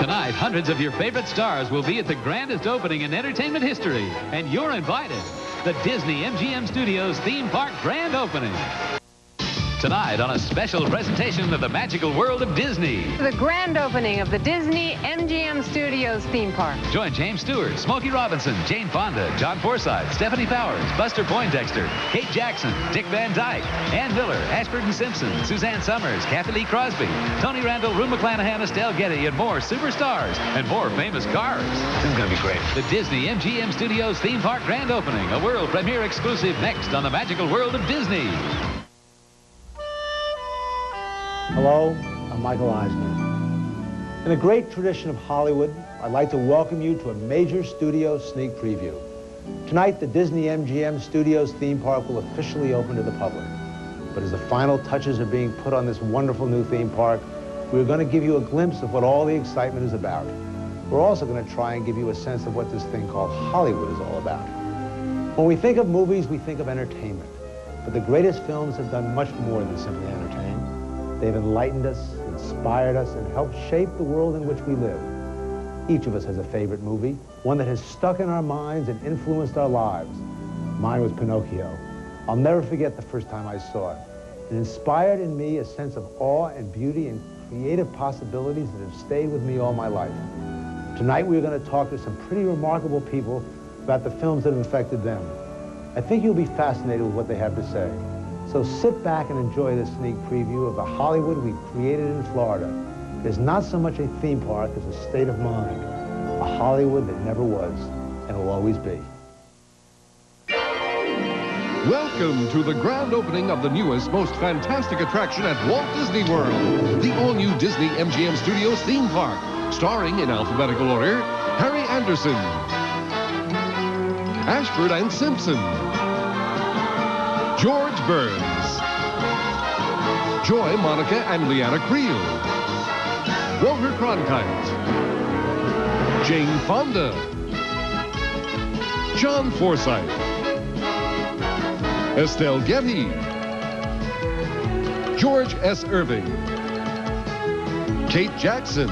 Tonight, hundreds of your favorite stars will be at the grandest opening in entertainment history, and you're invited. The Disney MGM Studios theme park grand opening. Tonight on a special presentation of the magical world of Disney. The grand opening of the Disney MGM Studios theme park. Join James Stewart, Smokey Robinson, Jane Fonda, John Forsythe, Stephanie Powers, Buster Poindexter, Kate Jackson, Dick Van Dyke, Ann Miller, Ashford and Simpson, Suzanne Somers, Cathy Lee Crosby, Tony Randall, Rue McClanahan, Estelle Getty, and more superstars and more famous cars. This is going to be great. The Disney MGM Studios theme park grand opening, a world premiere exclusive next on the magical world of Disney. Hello, I'm Michael Eisner. In a great tradition of Hollywood, I'd like to welcome you to a major studio sneak preview. Tonight, the Disney MGM Studios theme park will officially open to the public. But as the final touches are being put on this wonderful new theme park, we're going to give you a glimpse of what all the excitement is about. We're also going to try and give you a sense of what this thing called Hollywood is all about. When we think of movies, we think of entertainment. But the greatest films have done much more than simply entertain. They've enlightened us, inspired us, and helped shape the world in which we live. Each of us has a favorite movie, one that has stuck in our minds and influenced our lives. Mine was Pinocchio. I'll never forget the first time I saw it. It inspired in me a sense of awe and beauty and creative possibilities that have stayed with me all my life. Tonight we're going to talk to some pretty remarkable people about the films that have affected them. I think you'll be fascinated with what they have to say. So sit back and enjoy this sneak preview of the Hollywood we created in Florida. It is not so much a theme park as a state of mind, a Hollywood that never was and will always be. Welcome to the grand opening of the newest, most fantastic attraction at Walt Disney World, the all-new Disney MGM Studios theme park, starring in alphabetical order, Harry Anderson, Ashford and Simpson, George Burns, Joy Monica and Leanna Creel, Walter Cronkite, Jane Fonda, John Forsythe, Estelle Getty, George S. Irving, Kate Jackson,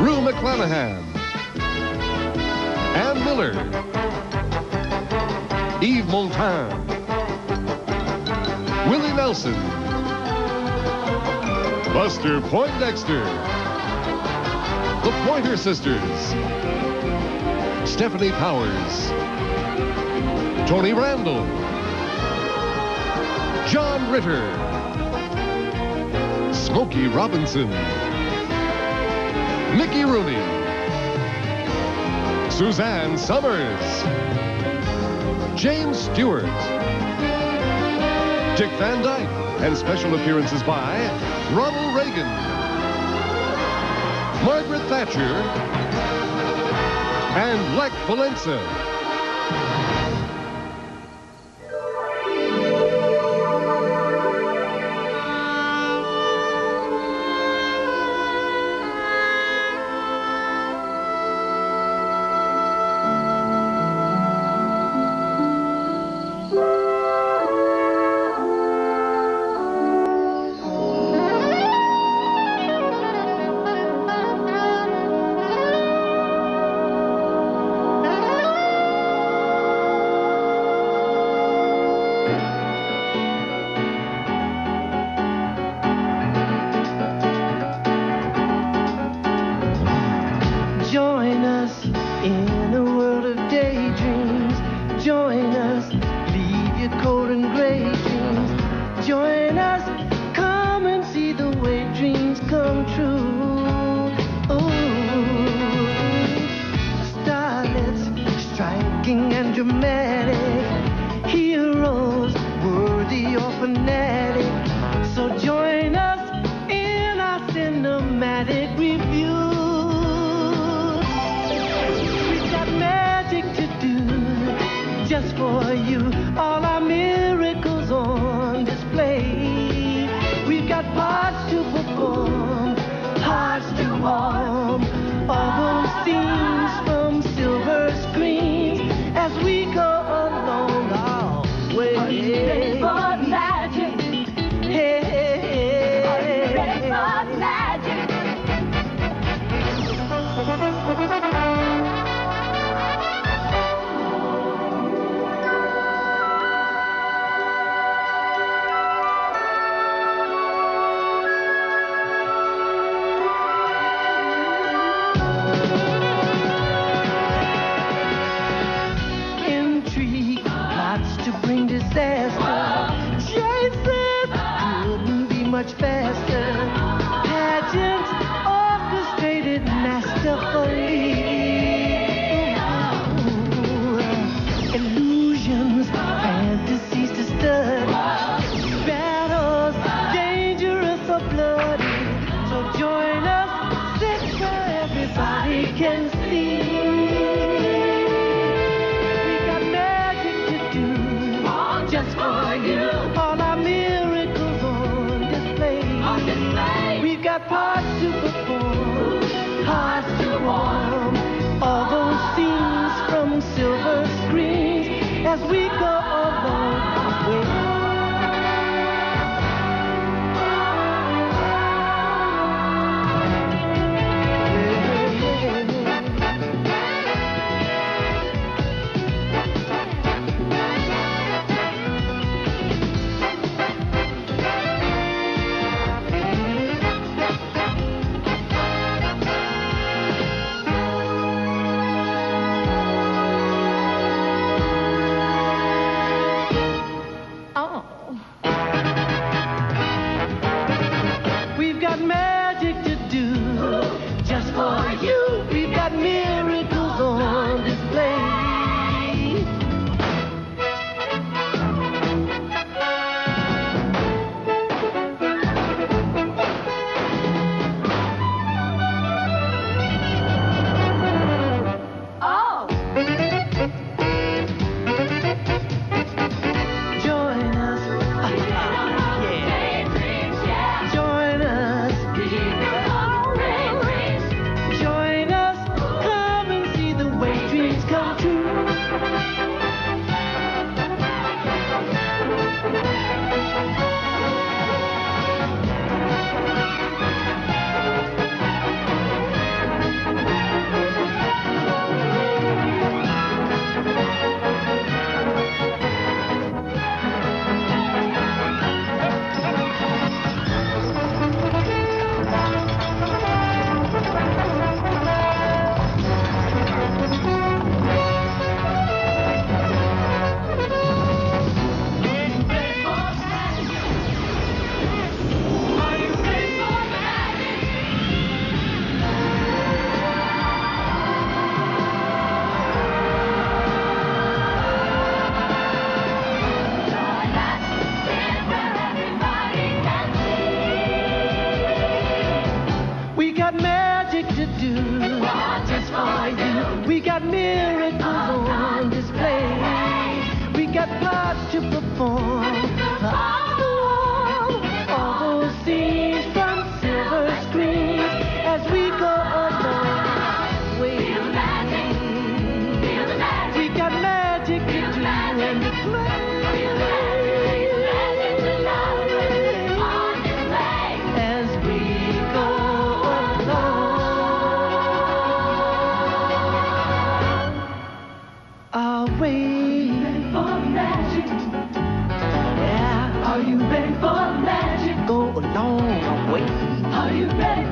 Rue McClanahan, Ann Miller, Yves Montand, Willie Nelson, Buster Poindexter, the Pointer Sisters, Stephanie Powers, Tony Randall, John Ritter, Smokey Robinson, Mickey Rooney, Suzanne Somers, James Stewart, Dick Van Dyke, and special appearances by Ronald Reagan, Margaret Thatcher, and Lech Walesa. Just for you. All our miracles on display. We've got parts to perform, hearts to warm. All those scenes from silver screens as we go our way. Yeah. Are you ready for magic? Go along our way. Are you ready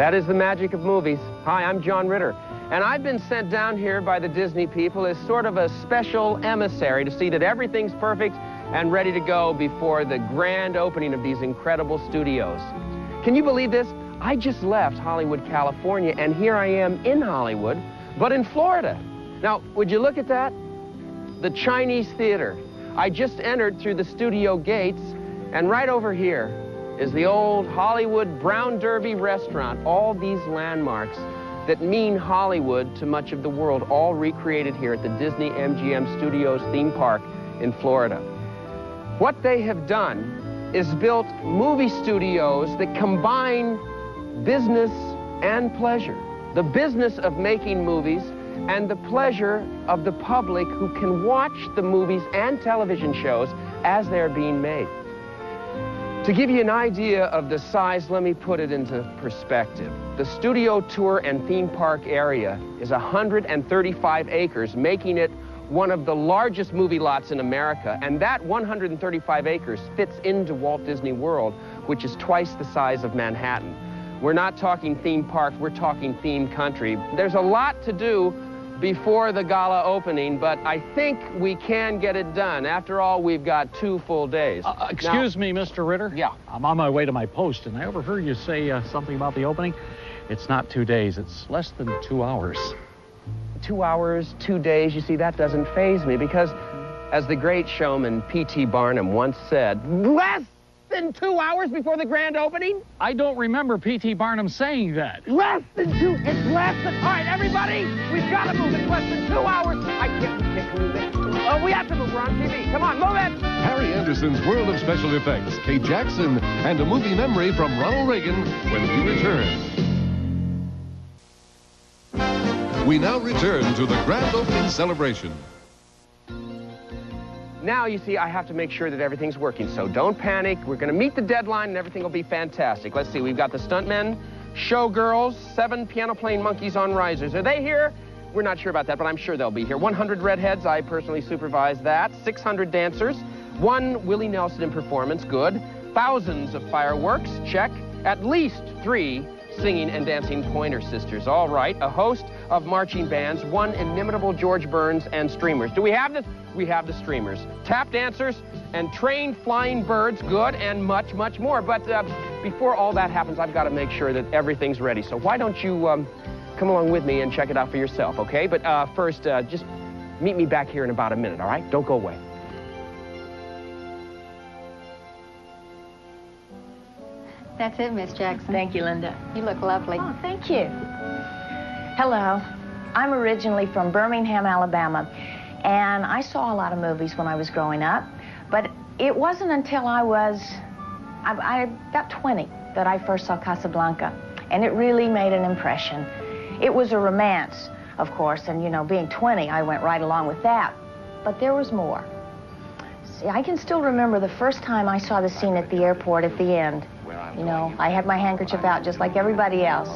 That is the magic of movies. Hi, I'm John Ritter, and I've been sent down here by the Disney people as sort of a special emissary to see that everything's perfect and ready to go before the grand opening of these incredible studios. Can you believe this? I just left Hollywood, California, and here I am in Hollywood, but in Florida. Now, would you look at that? The Chinese Theater. I just entered through the studio gates, and right over here is the old Hollywood Brown Derby restaurant. All these landmarks that mean Hollywood to much of the world, all recreated here at the Disney MGM Studios theme park in Florida. What they have done is built movie studios that combine business and pleasure. The business of making movies and the pleasure of the public who can watch the movies and television shows as they're being made. To give you an idea of the size, let me put it into perspective. The studio tour and theme park area is 135 acres, making it one of the largest movie lots in America. And that 135 acres fits into Walt Disney World, which is twice the size of Manhattan. We're not talking theme park, we're talking theme country. There's a lot to do before the gala opening, but I think we can get it done. After all, we've got two full days. Uh, excuse me, Mr. Ritter. Yeah. I'm on my way to my post, and I overheard you say uh, something about the opening. It's not two days, it's less than two hours. Two hours, two days, you see, that doesn't faze me because, as the great showman P.T. Barnum once said, less than two hours before the grand opening? I don't remember P.T. Barnum saying that. Less than two, it's less than, all right, everybody, we've got to move. It's less than two hours. I can't, we can't move it. Oh, we have to move, we're on TV. Come on, move it. Harry Anderson's World of Special Effects, Kate Jackson, and a movie memory from Ronald Reagan when we return. We now return to the grand opening celebration. Now, you see, I have to make sure that everything's working, so don't panic. We're going to meet the deadline, and everything will be fantastic. Let's see, we've got the stuntmen, showgirls, seven piano-playing monkeys on risers. Are they here? We're not sure about that, but I'm sure they'll be here. 100 redheads, I personally supervise that. 600 dancers, one Willie Nelson in performance, good. Thousands of fireworks, check. At least three singing and dancing Pointer Sisters. All right, a host of marching bands, one inimitable George Burns, and streamers. Do we have this? We have the streamers. Tap dancers and trained flying birds, good, and much, much more. But uh, before all that happens, I've got to make sure that everything's ready. So why don't you um, come along with me and check it out for yourself, okay? But uh, first, uh, just meet me back here in about a minute, all right? Don't go away. That's it, Miss Jackson. Thank you, Linda. You look lovely. Oh, thank you. Hello. I'm originally from Birmingham, Alabama, and I saw a lot of movies when I was growing up, but it wasn't until I was I, I, about 20 that I first saw Casablanca, and it really made an impression. It was a romance, of course, and you know, being 20, I went right along with that, but there was more. See, I can still remember the first time I saw the scene at the airport at the end. You know, I had my handkerchief out just like everybody else.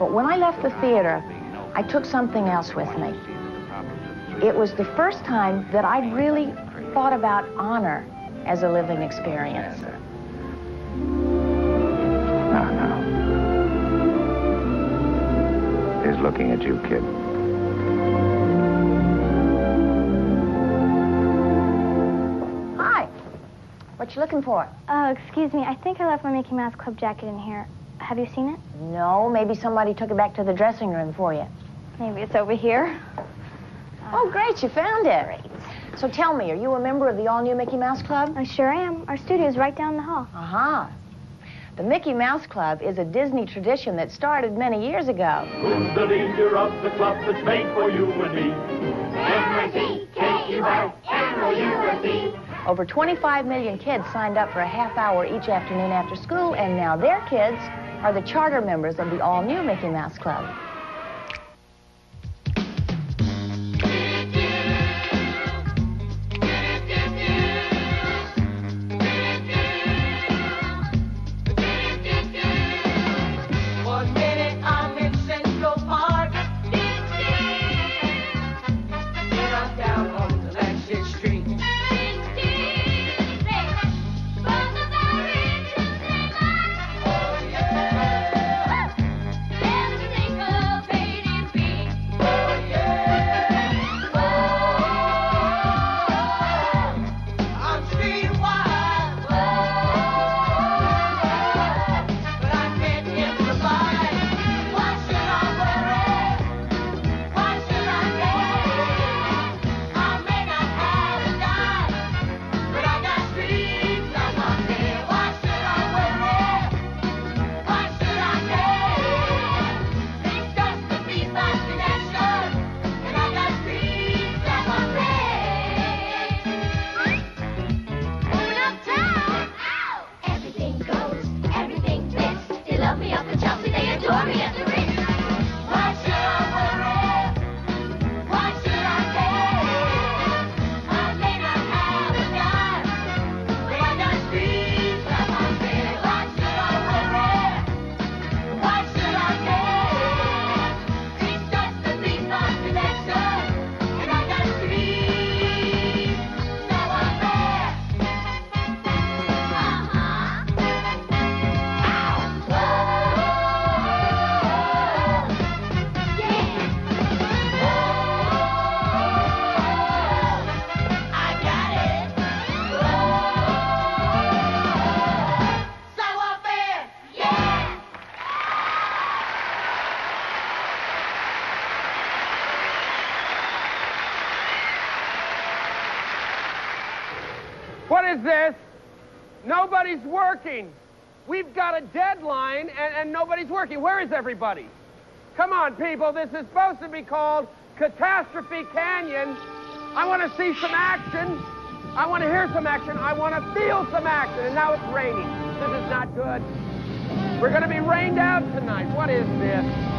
But when I left the theater, I took something else with me. It was the first time that I'd really thought about honor as a living experience. Now, now. He's looking at you, kid. What you looking for? Oh, excuse me. I think I left my Mickey Mouse Club jacket in here. Have you seen it? No, maybe somebody took it back to the dressing room for you. Maybe it's over here. Oh, great, you found it. Great. So tell me, are you a member of the all-new Mickey Mouse Club? I sure am. Our studio's right down the hall. Uh-huh. The Mickey Mouse Club is a Disney tradition that started many years ago. Who's the leader of the club that's made for you and me? M-I-C-K-E-Y-M-O-U-S-E. Over 25 million kids signed up for a half hour each afternoon after school, and now their kids are the charter members of the all-new Mickey Mouse Club. Got a deadline and, and nobody's working. Where is everybody? Come on, people. This is supposed to be called Catastrophe Canyon. I want to see some action. I want to hear some action. I want to feel some action. And now it's raining. This is not good. We're going to be rained out tonight. What is this?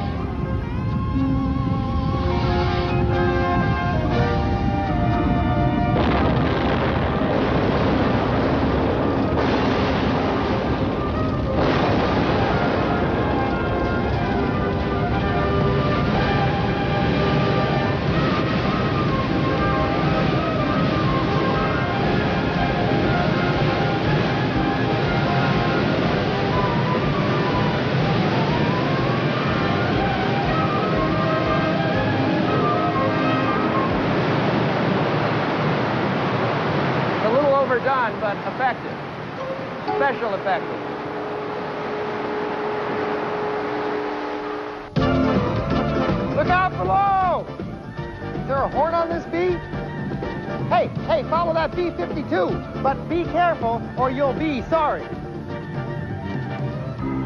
You'll be sorry.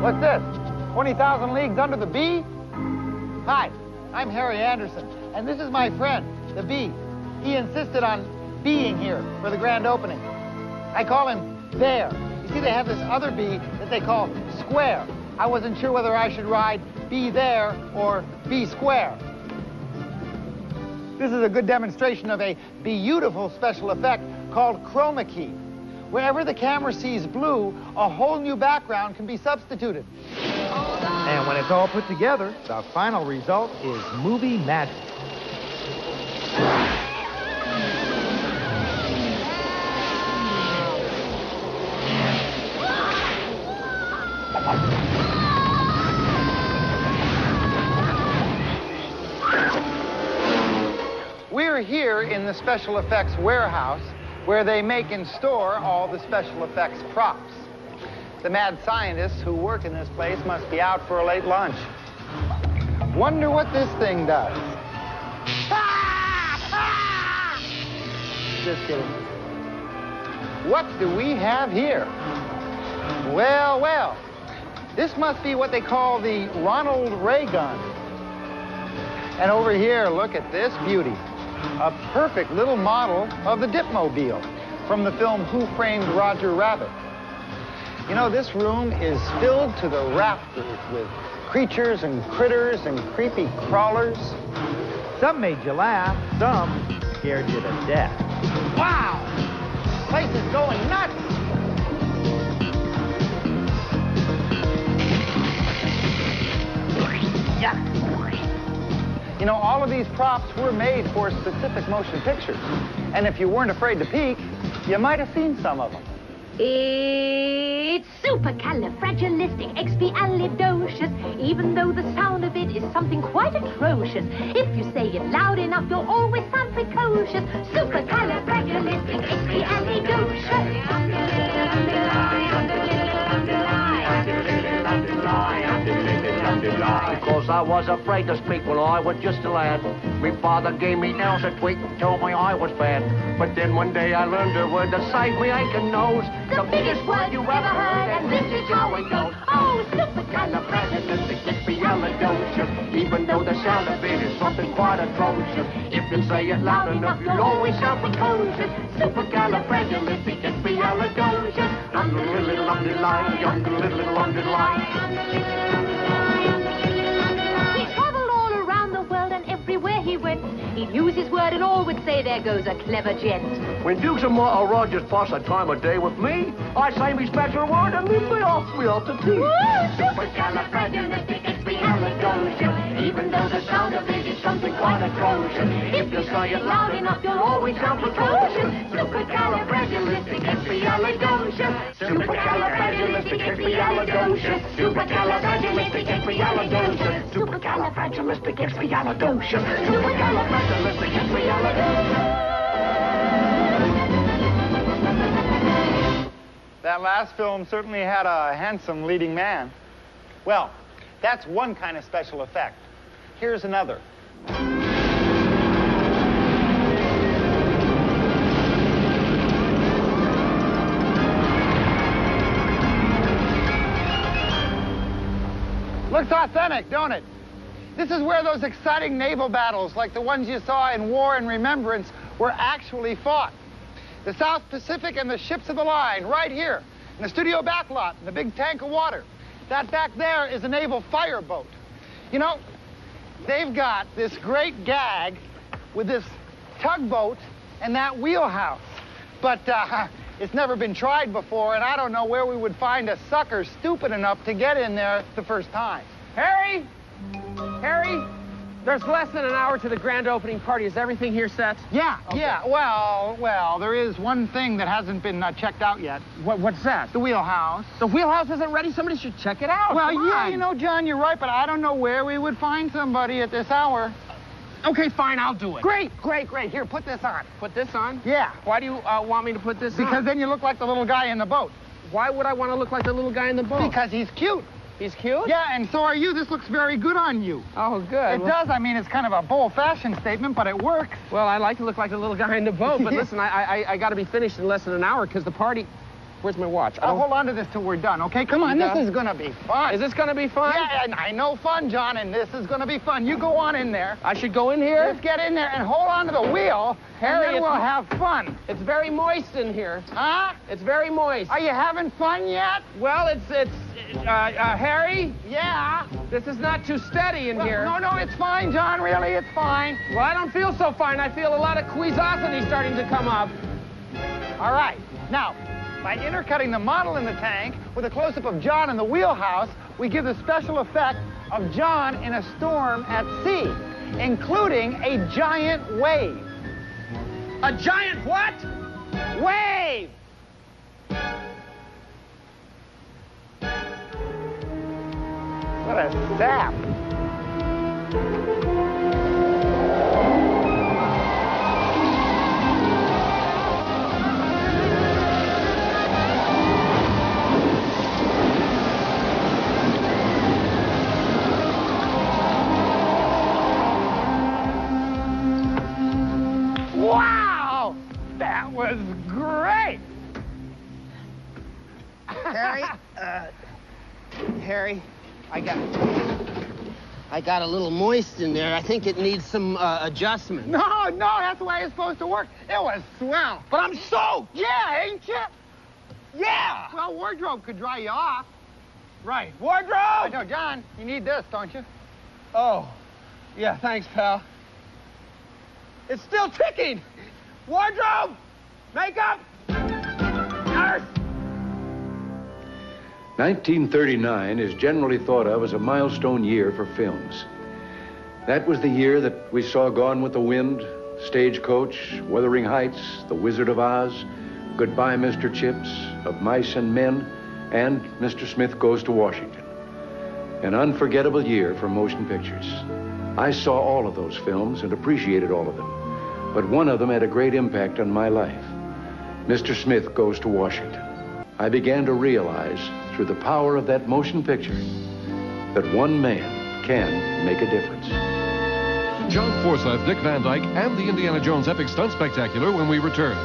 What's this? 20,000 Leagues Under the Bee? Hi, I'm Harry Anderson, and this is my friend, the bee. He insisted on being here for the grand opening. I call him Bear. You see, they have this other bee that they call Square. I wasn't sure whether I should ride Be There or Be Square. This is a good demonstration of a beautiful special effect called chroma key. Wherever the camera sees blue, a whole new background can be substituted. And when it's all put together, the final result is movie magic. We're here in the special effects warehouse where they make and store all the special effects props. The mad scientists who work in this place must be out for a late lunch. Wonder what this thing does. Just kidding. What do we have here? Well, well, this must be what they call the Ronald Ray gun. And over here, look at this beauty. A perfect little model of the Dipmobile from the film Who Framed Roger Rabbit. You know, this room is filled to the rafters with creatures and critters and creepy crawlers. Some made you laugh, some scared you to death. Wow! Place is going nuts! Yeah. You know, all of these props were made for specific motion pictures. And if you weren't afraid to peek, you might have seen some of them. It's supercalifragilisticexpialidocious, even though the sound of it is something quite atrocious. If you say it loud enough, you'll always sound precocious. Supercalifragilisticexpialidocious. Because I was afraid to speak when I was just a lad. My father gave me nails a tweak and told me I was bad. But then one day I learned a word that saved me aching nose. The biggest word you ever heard, and this is how it goes. Oh, supercalifragilisticexpialidocious. Even though the sound of it is something quite atrocious. If you say it loud enough, you'll always sound precocious. Supercalifragilisticexpialidocious. Under a little underline, under a little underline. He'd use his word and all would say, there goes a clever gent. When Dukes and maharajahs pass a time of day with me, I say me special word and leave me off, me off the tea. Supercalifragilisticexpialidocious. Even though the sound of it is something quite atrocious. If you say it loud enough, you'll always sound precocious. Supercalifragilisticexpialidocious. Supercalifragilisticexpialidocious. Supercalifragilisticexpialidocious. That last film certainly had a handsome leading man. Well, that's one kind of special effect. Here's another. Looks authentic, don't it? This is where those exciting naval battles, like the ones you saw in War and Remembrance, were actually fought. The South Pacific and the ships of the line, right here, in the studio backlot, in the big tank of water. That back there is a naval fireboat. You know, they've got this great gag with this tugboat and that wheelhouse. But uh, it's never been tried before, and I don't know where we would find a sucker stupid enough to get in there the first time. Harry! Harry! There's less than an hour to the grand opening party. Is everything here set? Yeah, Okay. yeah. Well, well, there is one thing that hasn't been uh, checked out yet. What, what's that? The wheelhouse. The wheelhouse isn't ready. Somebody should check it out. Well, Come yeah, on. you know, John, you're right, but I don't know where we would find somebody at this hour. Okay, fine, I'll do it. Great, great, great. Here, put this on. Put this on? Yeah. Why do you uh, want me to put this Because on? then you look like the little guy in the boat. Why would I want to look like the little guy in the boat? Because he's cute. He's cute? Yeah, and so are you. This looks very good on you. Oh, good. It does. I mean, it's kind of a bold fashion statement, but it works. Well, I like to look like the little guy in the boat, but listen, I I, I got to be finished in less than an hour because the party. Where's my watch? I I'll hold on to this till we're done, okay? Come on, this is gonna be fun. Is this going to be fun? Yeah, and I know fun, John, and this is gonna be fun. You go on in there. I should go in here? Just get in there and hold on to the wheel, Harry, and then we'll have fun. It's very moist in here. Huh? It's very moist. Are you having fun yet? Well, it's it's uh, uh, Harry. Yeah. This is not too steady in Well, here. No, no, it's fine, John. Really, it's fine. Well, I don't feel so fine. I feel a lot of queasosity starting to come up. All right. Now, by intercutting the model in the tank with a close-up of John in the wheelhouse, we give the special effect of John in a storm at sea, including a giant wave. A giant what? Wave! What a sap. Harry, uh, Harry, I got, I got a little moist in there. I think it needs some uh, adjustment. No, no, that's the way it's supposed to work. It was swell. But I'm soaked. Yeah, ain't you? Yeah. Well, wardrobe could dry you off. Right. I Wardrobe. know, John, you need this, don't you? Oh, yeah. Thanks, pal. It's still ticking. Wardrobe, makeup, 1939 is generally thought of as a milestone year for films. That was the year that we saw Gone with the Wind, Stagecoach, Wuthering Heights, The Wizard of Oz, Goodbye, Mr. Chips, Of Mice and Men, and Mr. Smith Goes to Washington. An unforgettable year for motion pictures. I saw all of those films and appreciated all of them, but one of them had a great impact on my life. Mr. Smith Goes to Washington. I began to realize through the power of that motion picture that one man can make a difference. John Forsythe, Dick Van Dyke, and the Indiana Jones Epic Stunt Spectacular when we return.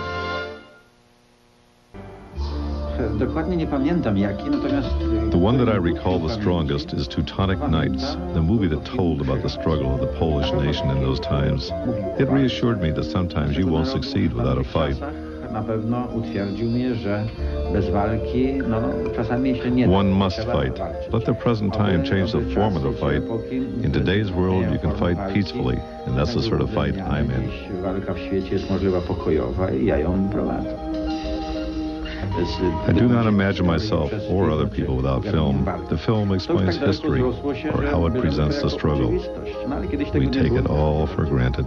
Dokładnie nie pamiętam jaki, natomiast... The one that I recall the strongest is Teutonic Knights, the movie that told about the struggle of the Polish nation in those times. It reassured me that sometimes you won't succeed without a fight. Na pewno utwierdził mnie, że bez walki, no, czasami się nie. One must fight. Let the present time change the form of the fight. In today's world, you can fight peacefully, and that's the sort of fight I'm in. Walka w świecie jest możliwa pokojowa i ja ją prowadzę. I do not imagine myself or other people without film. The film explains history or how it presents the struggle. We take it all for granted.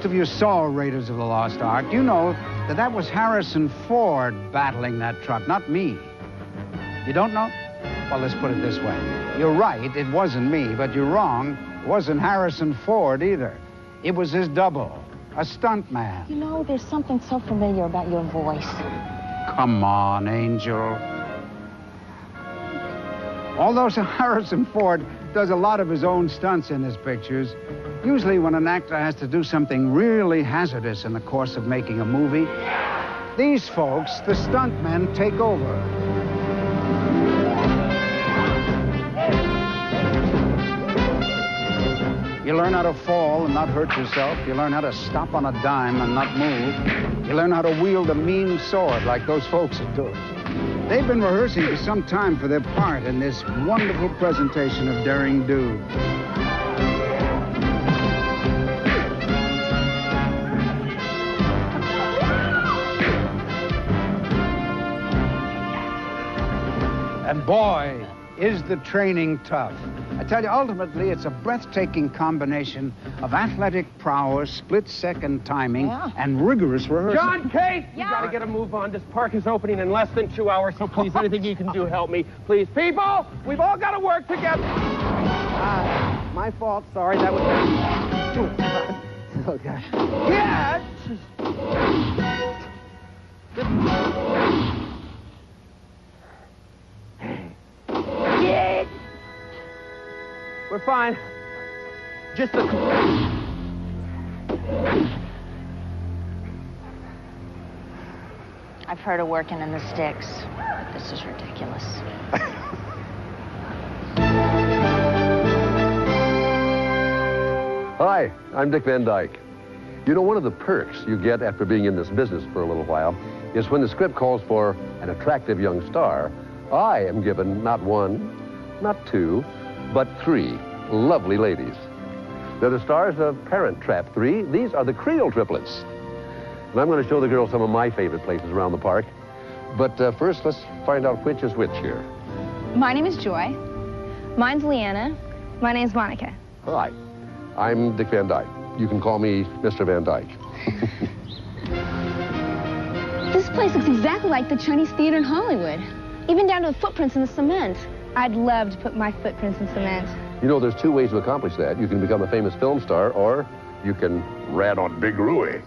Most of you saw Raiders of the Lost Ark, you know that that was Harrison Ford battling that truck, not me. You don't know? Well, let's put it this way. You're right, it wasn't me, but you're wrong. It wasn't Harrison Ford either. It was his double, a stuntman. You know, there's something so familiar about your voice. Come on, Angel. Although Sir Harrison Ford does a lot of his own stunts in his pictures, usually when an actor has to do something really hazardous in the course of making a movie, these folks, the stuntmen, take over. You learn how to fall and not hurt yourself. You learn how to stop on a dime and not move. You learn how to wield a mean sword like those folks are doing. They've been rehearsing for some time for their part in this wonderful presentation of Daring Do. Boy, is the training tough. I tell you, ultimately, it's a breathtaking combination of athletic prowess, split-second timing, Yeah. and rigorous rehearsal. John, Kate, you gotta get a move on. This park is opening in less than two hours, so please, anything you can do, help me. Please, people, we've all got to work together. Ah, my fault. Sorry, that was. Oh, gosh. Yeah. Yeah. We're fine. Just the... I've heard of working in the sticks, but this is ridiculous. Hi, I'm Dick Van Dyke. You know, one of the perks you get after being in this business for a little while is when the script calls for an attractive young star, I am given not one, not two, but three lovely ladies. They're the stars of Parent Trap 3. These are the Creel triplets. And I'm going to show the girls some of my favorite places around the park. But uh, first, let's find out which is which here. My name is Joy. Mine's Leanna. My name's Monica. Hi, I'm Dick Van Dyke. You can call me Mr. Van Dyke. This place looks exactly like the Chinese theater in Hollywood. Even down to the footprints in the cement. I'd love to put my footprints in cement. You know, there's two ways to accomplish that. You can become a famous film star, or you can rat on Big Louie.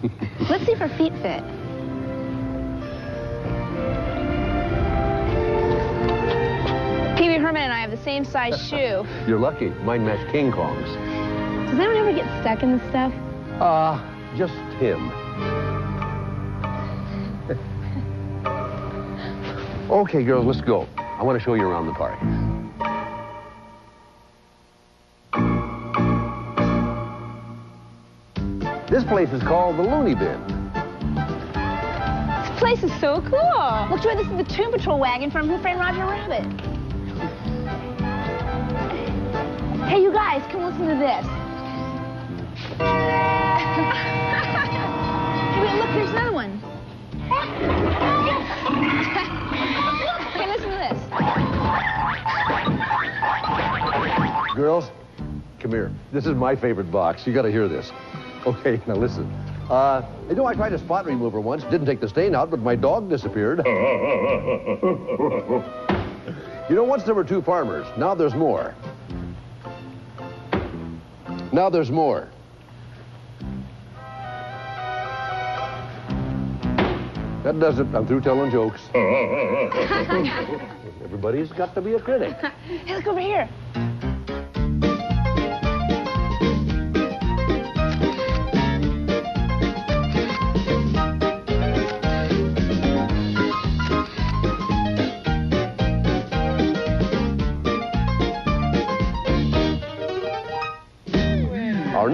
Let's see if her feet fit. Pee Wee Herman and I have the same size shoe. You're lucky. Mine match King Kong's. Does anyone ever get stuck in this stuff? Ah, just him. Okay, girls, let's go. I want to show you around the park. This place is called the Looney Bin. This place is so cool. Look, Joy, this is the Toon Patrol wagon from Who Framed Roger Rabbit. Hey, you guys, come listen to this. wait, look, here's another one. Girls, come here. This is my favorite box. You got to hear this. Okay, now listen. Uh, you know, I tried a spot remover once. Didn't take the stain out, but my dog disappeared. you know, once there were two farmers. Now there's more. Now there's more. That does it. I'm through telling jokes. Everybody's got to be a critic. hey, look over here.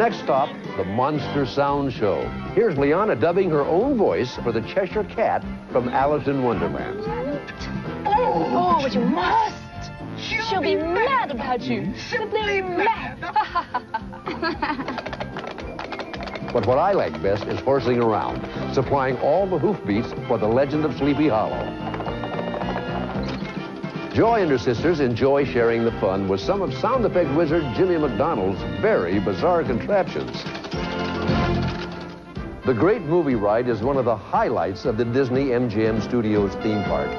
Next stop, the Monster Sound Show. Here's Leanna dubbing her own voice for the Cheshire Cat from Alice in Wonderland. Oh, oh but you must. She'll be mad about you. Simply mad. But what I like best is horsing around, supplying all the hoofbeats for the legend of Sleepy Hollow. Joy and her sisters enjoy sharing the fun with some of sound effect wizard Jimmy MacDonald's very bizarre contraptions. The Great Movie Ride is one of the highlights of the Disney MGM Studios theme park.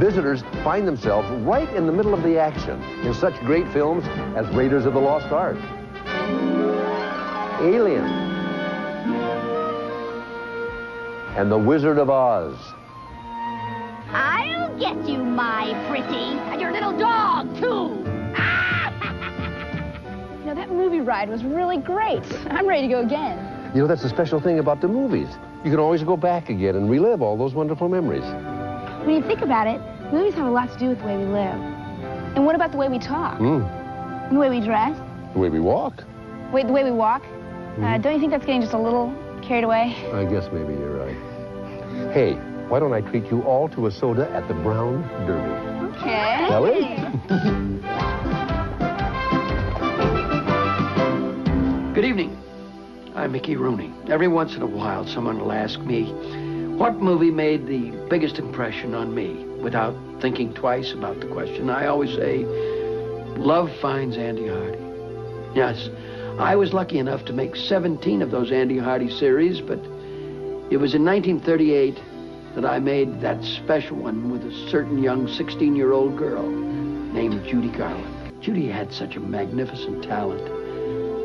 visitors find themselves right in the middle of the action in such great films as Raiders of the Lost Ark, Alien, and The Wizard of Oz. I'll get you, my pretty, and your little dog, too. You know, that movie ride was really great. I'm ready to go again. You know, that's the special thing about the movies. You can always go back again and relive all those wonderful memories. When you think about it, movies have a lot to do with the way we live. And what about the way we talk? Mm. And the way we dress? The way we walk. Wait, the way we walk? Mm-hmm. Uh, don't you think that's getting just a little carried away? I guess maybe you're right. Hey, why don't I treat you all to a soda at the Brown Derby? Okay. Shall we? Good evening. I'm Mickey Rooney. Every once in a while, someone will ask me, what movie made the biggest impression on me? Without thinking twice about the question, I always say, Love Finds Andy Hardy. Yes, I was lucky enough to make 17 of those Andy Hardy series, but it was in 1938 that I made that special one with a certain young 16-year-old girl named Judy Garland. Judy had such a magnificent talent.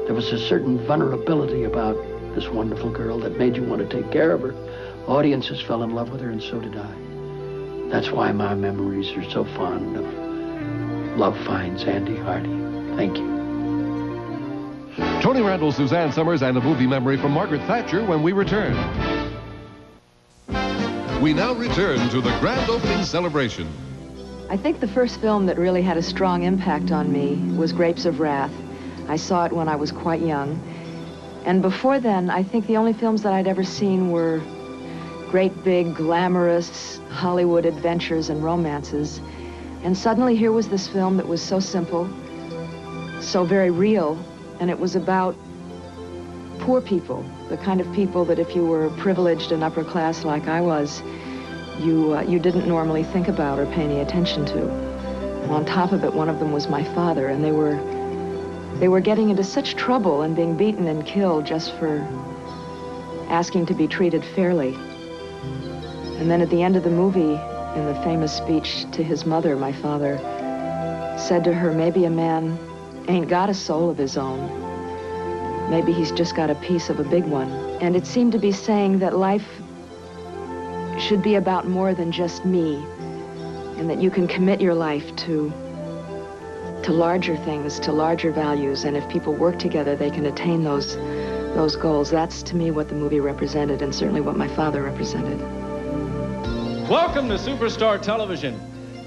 There was a certain vulnerability about this wonderful girl that made you want to take care of her. Audiences fell in love with her, and so did I. That's why my memories are so fond of Love Finds Andy Hardy. Thank you. Tony Randall, Suzanne Somers, and a movie memory from Margaret Thatcher when we return. We now return to the grand opening celebration. I think the first film that really had a strong impact on me was Grapes of Wrath. I saw it when I was quite young. And before then, I think the only films that I'd ever seen were great big, glamorous Hollywood adventures and romances. And suddenly here was this film that was so simple, so very real, and it was about poor people, the kind of people that if you were privileged and upper class like I was, you, uh, you didn't normally think about or pay any attention to. And on top of it, one of them was my father, and they were, they were getting into such trouble and being beaten and killed just for asking to be treated fairly. And then at the end of the movie, in the famous speech to his mother, my father said to her, maybe a man ain't got a soul of his own. Maybe he's just got a piece of a big one. And it seemed to be saying that life should be about more than just me, and that you can commit your life to to larger things, to larger values, and if people work together, they can attain those those goals. That's to me what the movie represented, and certainly what my father represented. Welcome to Superstar Television.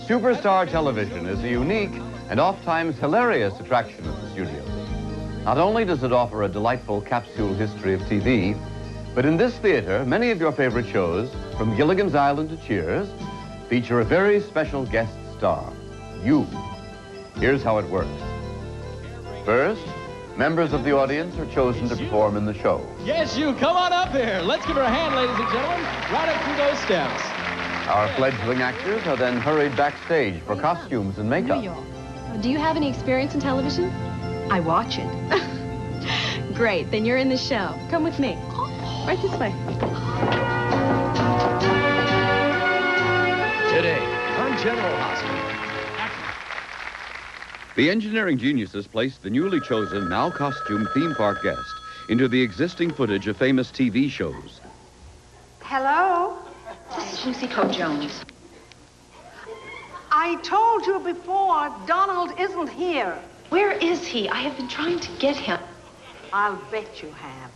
Superstar Television is a unique and oft-times hilarious attraction of the studio. Not only does it offer a delightful capsule history of TV, but in this theater, many of your favorite shows, from Gilligan's Island to Cheers, feature a very special guest star, you. Here's how it works. First, members of the audience are chosen to perform in the show. Yes, you. Come on up here. Let's give her a hand, ladies and gentlemen. Right up through those steps. Our fledgling actors are then hurried backstage for costumes and makeup. New York. Do you have any experience in television? I watch it. Great, then you're in the show. Come with me. Right this way. Today on General Hospital. The engineering geniuses placed the newly chosen, now costumed theme park guest into the existing footage of famous TV shows. Hello? This is Lucy Coe Jones. I told you before, Donald isn't here. Where is he? I have been trying to get him. I'll bet you have.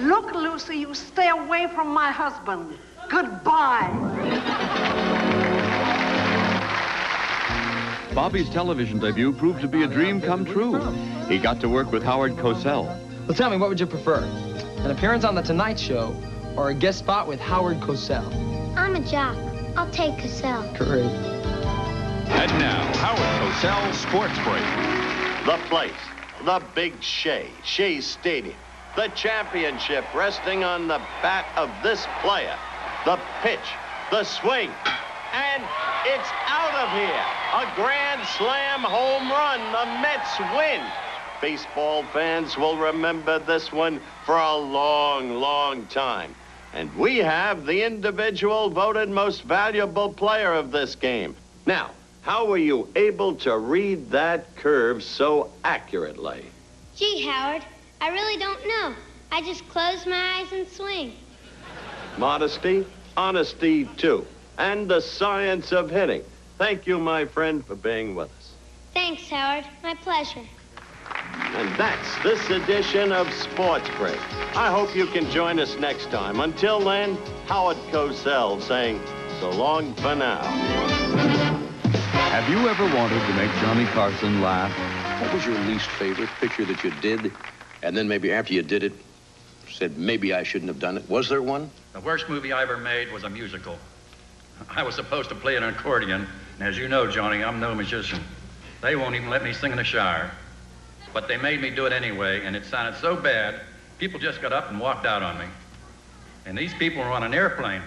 Look, Lucy, you stay away from my husband. Goodbye. Bobby's television debut proved to be a dream come true. He got to work with Howard Cosell. Well, tell me, what would you prefer? An appearance on The Tonight Show or a guest spot with Howard Cosell? I'm a jock. I'll take Cosell. Great. And now, Howard Cosell Sports Break. The place, the big Shea, Shea Stadium. The championship resting on the bat of this player. The pitch, the swing, and it's out of here. A grand slam home run. The Mets win. Baseball fans will remember this one for a long, long time. And we have the individual voted most valuable player of this game. Now, how were you able to read that curve so accurately? Gee, Howard, I really don't know. I just close my eyes and swing. Modesty, honesty, too, and the science of hitting. Thank you, my friend, for being with us. Thanks, Howard. My pleasure. And that's this edition of Sports Break. I hope you can join us next time. Until then, Howard Cosell saying so long for now. Have you ever wanted to make Johnny Carson laugh? What was your least favorite picture that you did, and then maybe after you did it, said maybe I shouldn't have done it? Was there one? The worst movie I ever made was a musical. I was supposed to play an accordion, and as you know, Johnny, I'm no magician. They won't even let me sing in the shower. But they made me do it anyway, and it sounded so bad, people just got up and walked out on me. And these people were on an airplane.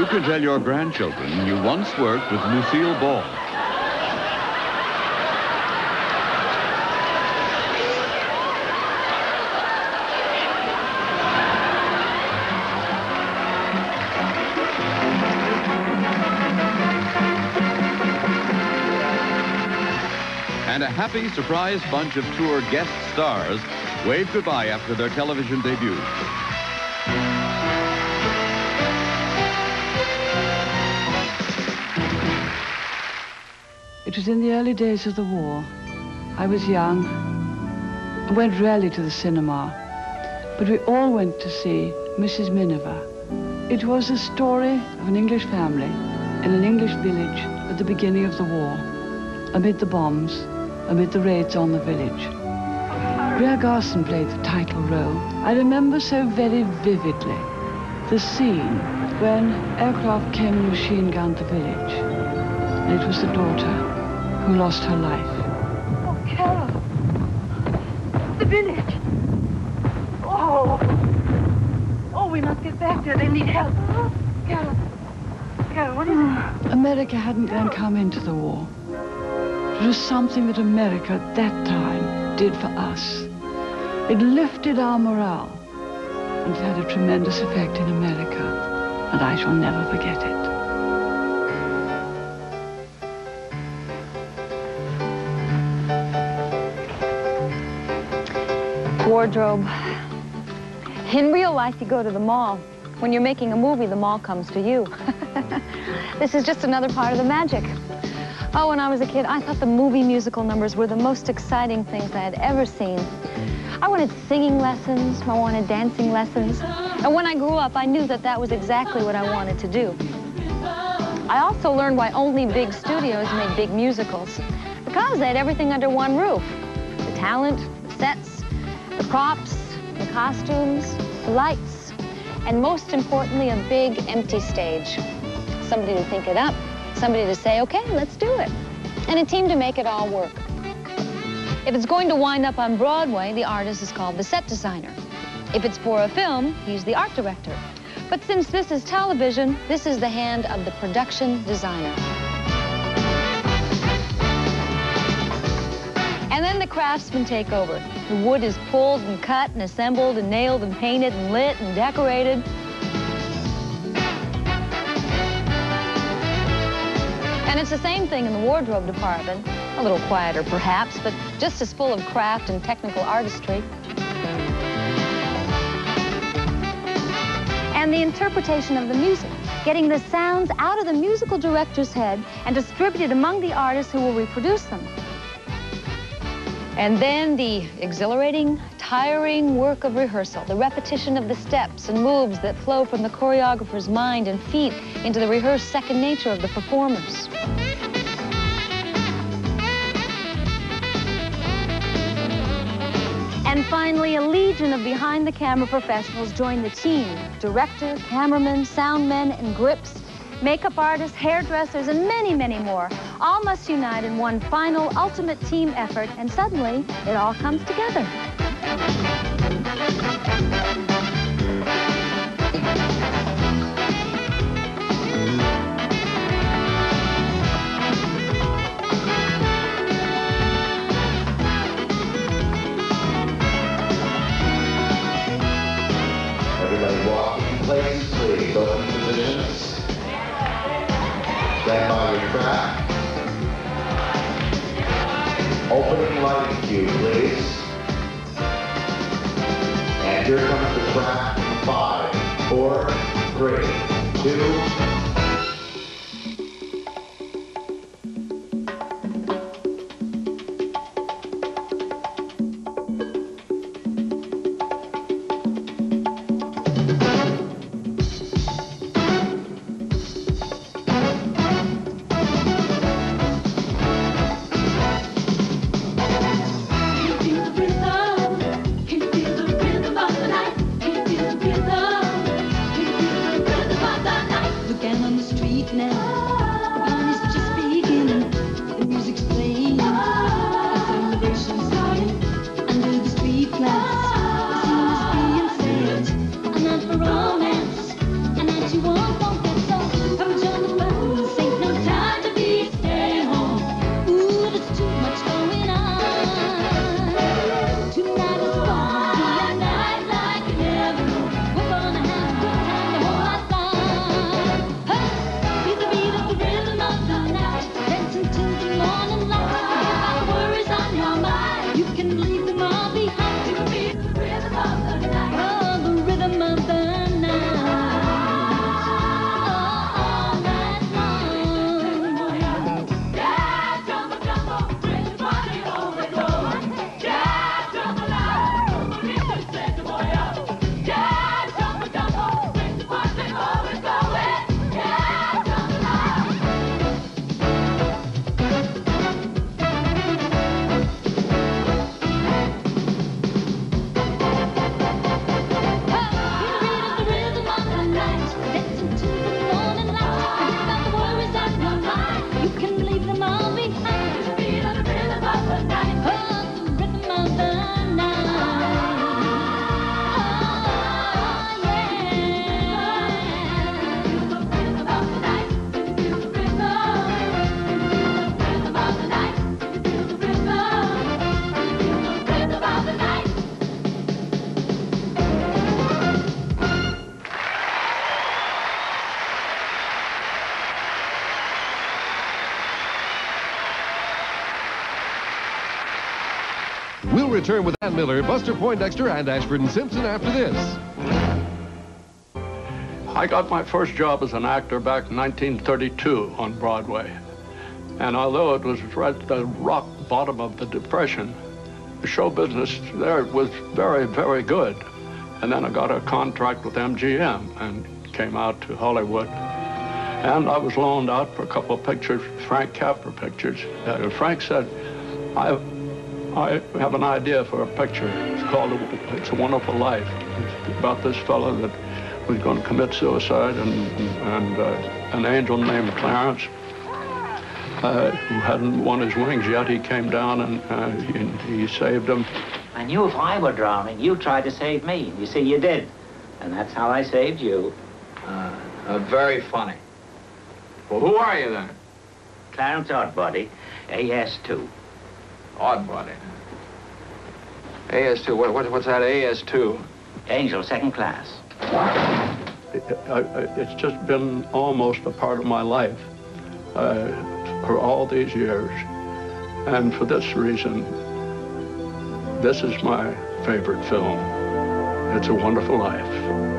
You can tell your grandchildren you once worked with Lucille Ball. And a happy surprise bunch of tour guest stars wave goodbye after their television debut. It was in the early days of the war. I was young. I went rarely to the cinema, but we all went to see Mrs. Miniver. It was a story of an English family in an English village at the beginning of the war, amid the bombs, amid the raids on the village. Greer Garson played the title role. I remember so very vividly the scene when aircraft came and machine gunned the village. And it was the daughter who lost her life. Oh, Carol. The village. Oh. Oh, we must get back there. They need help. Carol. Carol, what is it? America hadn't then come into the war. It was something that America at that time did for us. It lifted our morale and it had a tremendous effect in America. And I shall never forget it. Wardrobe. In real life, you go to the mall. When you're making a movie, the mall comes to you. this is just another part of the magic. Oh, when I was a kid, I thought the movie musical numbers were the most exciting things I had ever seen. I wanted singing lessons, I wanted dancing lessons. And when I grew up, I knew that that was exactly what I wanted to do. I also learned why only big studios made big musicals. Because they had everything under one roof. The talent, the sets, props, the costumes, the lights, and most importantly, a big empty stage. Somebody to think it up, somebody to say, okay, let's do it, and a team to make it all work. If it's going to wind up on Broadway, the artist is called the set designer. If it's for a film, he's the art director. But since this is television, this is the hand of the production designer. And then the craftsmen take over. The wood is pulled and cut and assembled and nailed and painted and lit and decorated. And it's the same thing in the wardrobe department. A little quieter, perhaps, but just as full of craft and technical artistry. And the interpretation of the music, getting the sounds out of the musical director's head and distributed among the artists who will reproduce them. And then the exhilarating, tiring work of rehearsal, the repetition of the steps and moves that flow from the choreographer's mind and feet into the rehearsed second nature of the performers. And finally, a legion of behind-the-camera professionals join the team. Director, cameramen, sound men, and grips, makeup artists, hairdressers, and many, many more. All must unite in one final, ultimate team effort, and suddenly, it all comes together. Everybody walk in place, please. Open positions. Stand by your track. Opening lighting cue, please. And here comes the track. Five, four, three, two, return with Ann Miller, Buster Poindexter, and Ashford and Simpson after this. I got my first job as an actor back in 1932 on Broadway. And although it was right at the rock bottom of the Depression, the show business there was very, very good. And then I got a contract with MGM and came out to Hollywood. And I was loaned out for a couple of pictures, Frank Capra pictures. Uh, Frank said, I, I have an idea for a picture. It's called It's a Wonderful Life. It's about this fellow that was going to commit suicide and, and uh, an angel named Clarence uh, who hadn't won his wings yet. He came down and uh, he, he saved him. I knew if I were drowning, you'd try to save me. You see, you did. And that's how I saved you. Uh, very funny. Well, who are you then? Clarence Oddbody, AS2. Oddbody. AS2. What, what, what's that AS2? Angel, second class. It, I, I, it's just been almost a part of my life uh, for all these years. And for this reason, this is my favorite film. It's a Wonderful Life.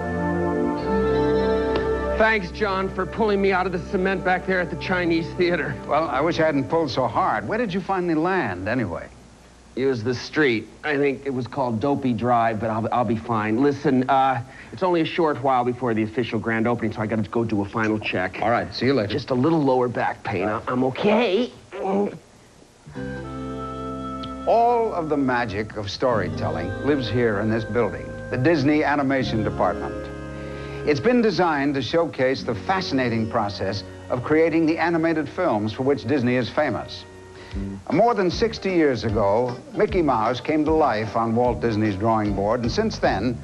Thanks, John, for pulling me out of the cement back there at the Chinese theater. Well, I wish I hadn't pulled so hard. Where did you finally land, anyway? Use the street. I think it was called Dopey Drive, but I'll, I'll be fine. Listen, uh, it's only a short while before the official grand opening, so I gotta go do a final check. All right, see you later. Just a little lower back pain. I- I'm okay. All of the magic of storytelling lives here in this building, the Disney Animation Department. It's been designed to showcase the fascinating process of creating the animated films for which Disney is famous. More than 60 years ago, Mickey Mouse came to life on Walt Disney's drawing board, and since then,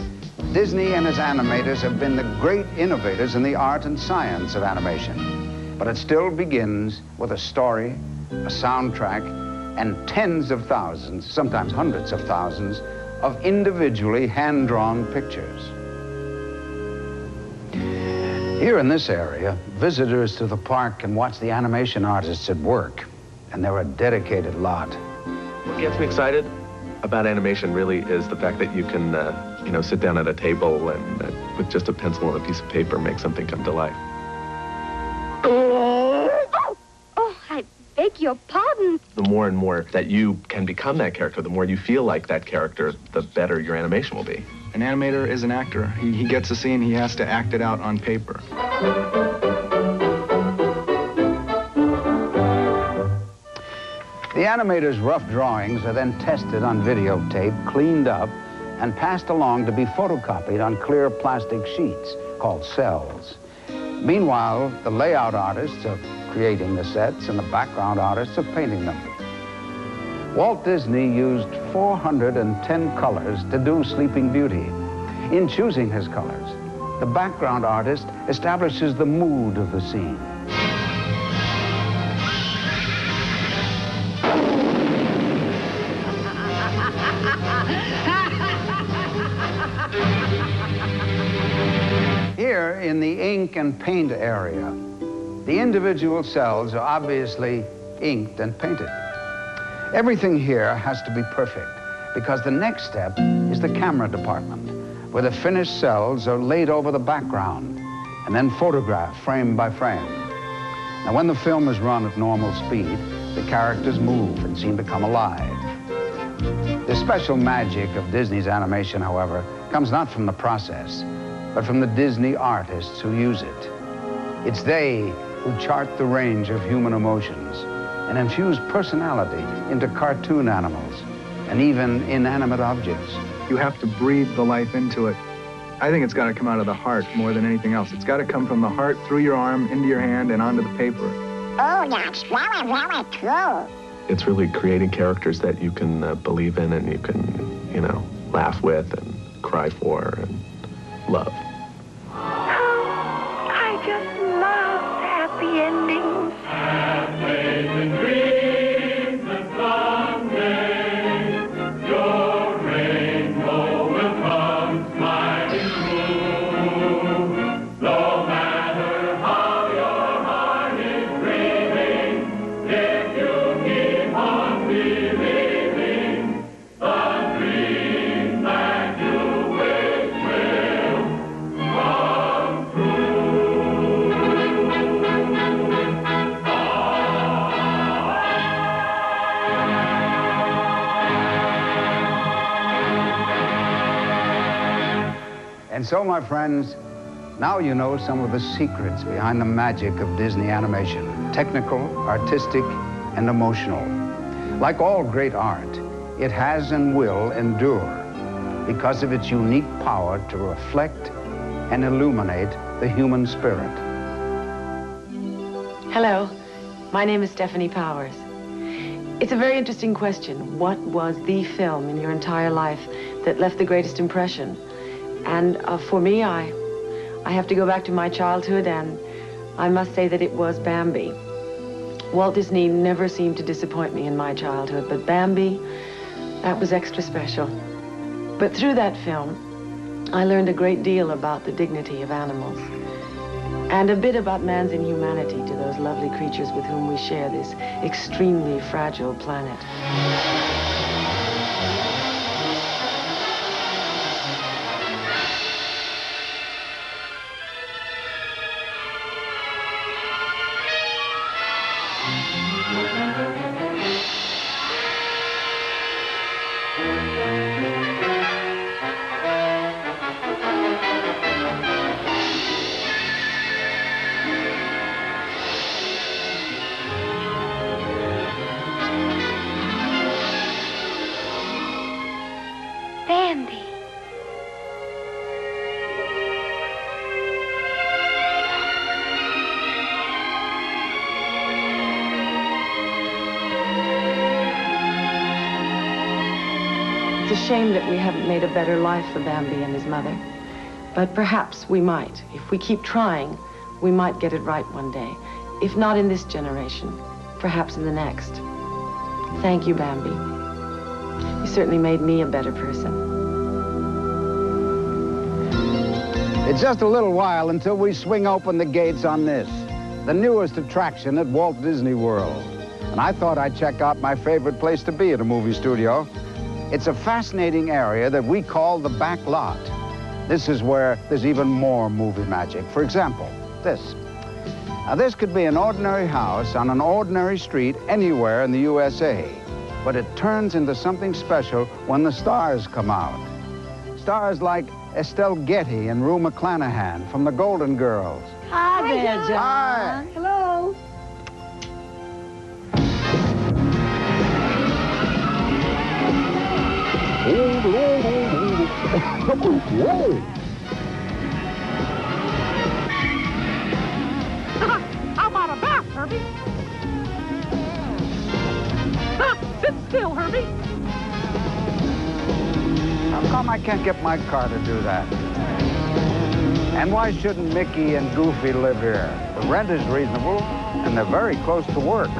Disney and his animators have been the great innovators in the art and science of animation. But it still begins with a story, a soundtrack, and tens of thousands, sometimes hundreds of thousands, of individually hand-drawn pictures. Here in this area, visitors to the park can watch the animation artists at work, and they're a dedicated lot. What gets me excited about animation really is the fact that you can, uh, you know, sit down at a table and uh, with just a pencil and a piece of paper make something come to life. Oh, oh, I beg your pardon. The more and more that you can become that character, the more you feel like that character, the better your animation will be. An animator is an actor. He, he gets a scene, he has to act it out on paper. The animator's rough drawings are then tested on videotape, cleaned up, and passed along to be photocopied on clear plastic sheets called cels. Meanwhile, the layout artists are creating the sets and the background artists are painting them. Walt Disney used 410 colors to do Sleeping Beauty. In choosing his colors, the background artist establishes the mood of the scene. Here in the ink and paint area, the individual cels are obviously inked and painted. Everything here has to be perfect because the next step is the camera department, where the finished cels are laid over the background and then photographed frame by frame. Now, when the film is run at normal speed, the characters move and seem to come alive. The special magic of Disney's animation, however, comes not from the process, but from the Disney artists who use it. It's they who chart the range of human emotions and infuse personality into cartoon animals and even inanimate objects. You have to breathe the life into it. I think it's got to come out of the heart more than anything else. It's got to come from the heart through your arm, into your hand, and onto the paper. Oh, that's very, very cool. It's really creating characters that you can uh, believe in and you can, you know, laugh with and cry for and love. Oh, I just love happy endings. And so, my friends, now you know some of the secrets behind the magic of Disney animation technical, artistic, and emotional. Like all great art, it has and will endure because of its unique power to reflect and illuminate the human spirit. Hello, my name is Stephanie Powers. It's a very interesting question. What was the film in your entire life that left the greatest impression? And uh, for me, I, I have to go back to my childhood, and I must say that it was Bambi. Walt Disney never seemed to disappoint me in my childhood, but Bambi, that was extra special. But through that film, I learned a great deal about the dignity of animals and a bit about man's inhumanity to those lovely creatures with whom we share this extremely fragile planet. Shame that we haven't made a better life for Bambi and his mother. But perhaps we might. If we keep trying, we might get it right one day. If not in this generation, perhaps in the next. Thank you, Bambi. You certainly made me a better person. It's just a little while until we swing open the gates on this, the newest attraction at Walt Disney World. And I thought I'd check out my favorite place to be at a movie studio. It's a fascinating area that we call the back lot. This is where there's even more movie magic. For example, this. Now, this could be an ordinary house on an ordinary street anywhere in the USA, but it turns into something special when the stars come out. Stars like Estelle Getty and Rue McClanahan from the Golden Girls. Hi, there, John. John. Hello. How about a bath, Herbie? Sit still, Herbie. How come I can't get my car to do that? And why shouldn't Mickey and Goofy live here? The rent is reasonable, and they're very close to work.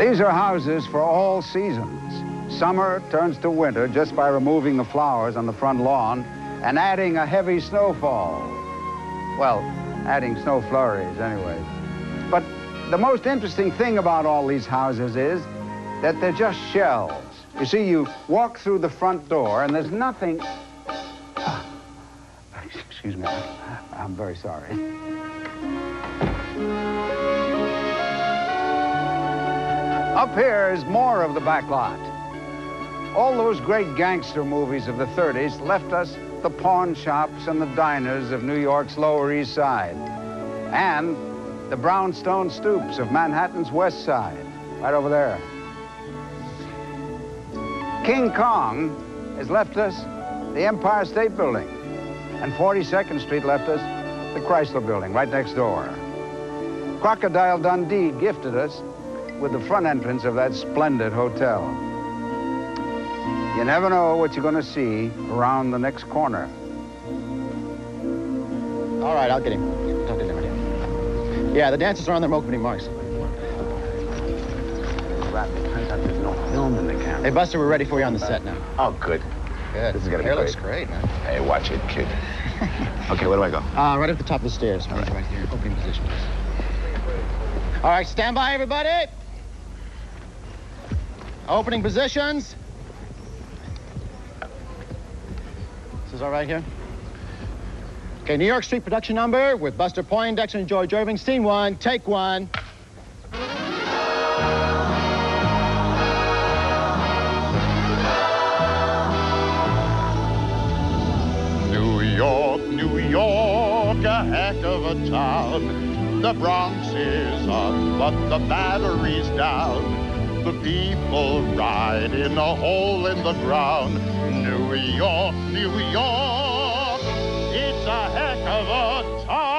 These are houses for all seasons. Summer turns to winter just by removing the flowers on the front lawn and adding a heavy snowfall. Well, adding snow flurries, anyways. But the most interesting thing about all these houses is that they're just shells. You see, you walk through the front door and there's nothing. Excuse me, I'm very sorry. Up here is more of the back lot. All those great gangster movies of the 30s left us the pawn shops and the diners of New York's Lower East Side. And the brownstone stoops of Manhattan's West Side, right over there. King Kong has left us the Empire State Building. And 42nd Street left us the Chrysler Building, right next door. Crocodile Dundee gifted us with the front entrance of that splendid hotel. You never know what you're going to see around the next corner. All right, I'll get him. I'll get him right. Yeah, the dancers are on their opening marks. Turns out there's no film in the camera. Hey, Buster, we're ready for you on the set now. Oh, good. Good. This is gonna be Hair great. looks great, man. Hey, watch it, kid. okay, where do I go? Uh, right at the top of the stairs. Right, right here. Opening position. All right, stand by, everybody. Opening positions. This is all right here? Okay, New York Street production number with Buster Poindexter and George Irving. Scene one, take one. New York, New York, a heck of a town. The Bronx is up, but the battery's down. The people ride in a hole in the ground. New York, New York, it's a heck of a town.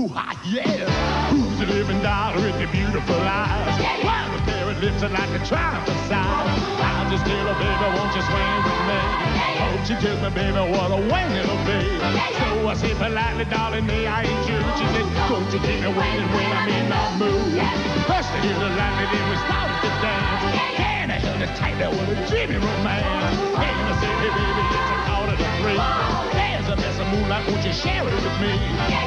Hoo ha yeah. Who's the living dollar with the beautiful eyes? Well, the pair of lips are like a triumphant sign. I'll just tell her, baby, won't you swing with me? Won't you tell me, baby, what a wing it'll be? So I said politely, darling, me, I ain't you. She said, don't you keep me waiting when I'm in the mood. First I hit her lightly, then we started to dance. And I held her tight there with a dreamy romance. And I said, hey, baby, it's a quarter to three. Hands up, that's a moonlight, won't you share it with me?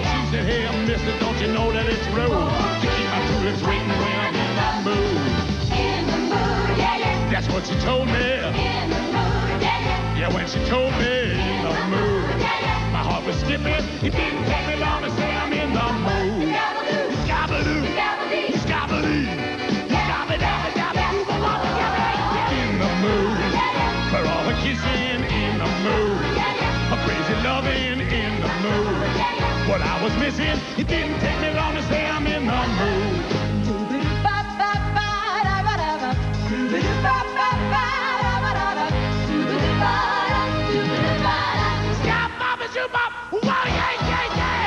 She said, hey, mister, don't you know that it's rude to keep my tulips waiting when I'm in the mood? In the mood, yeah, yeah. That's what she told me. In the mood, yeah, yeah. Yeah, when she told me, in the mood, yeah, yeah. My heart was skipping, it didn't take me long to say was missing, it didn't take me long to say I'm in the mood.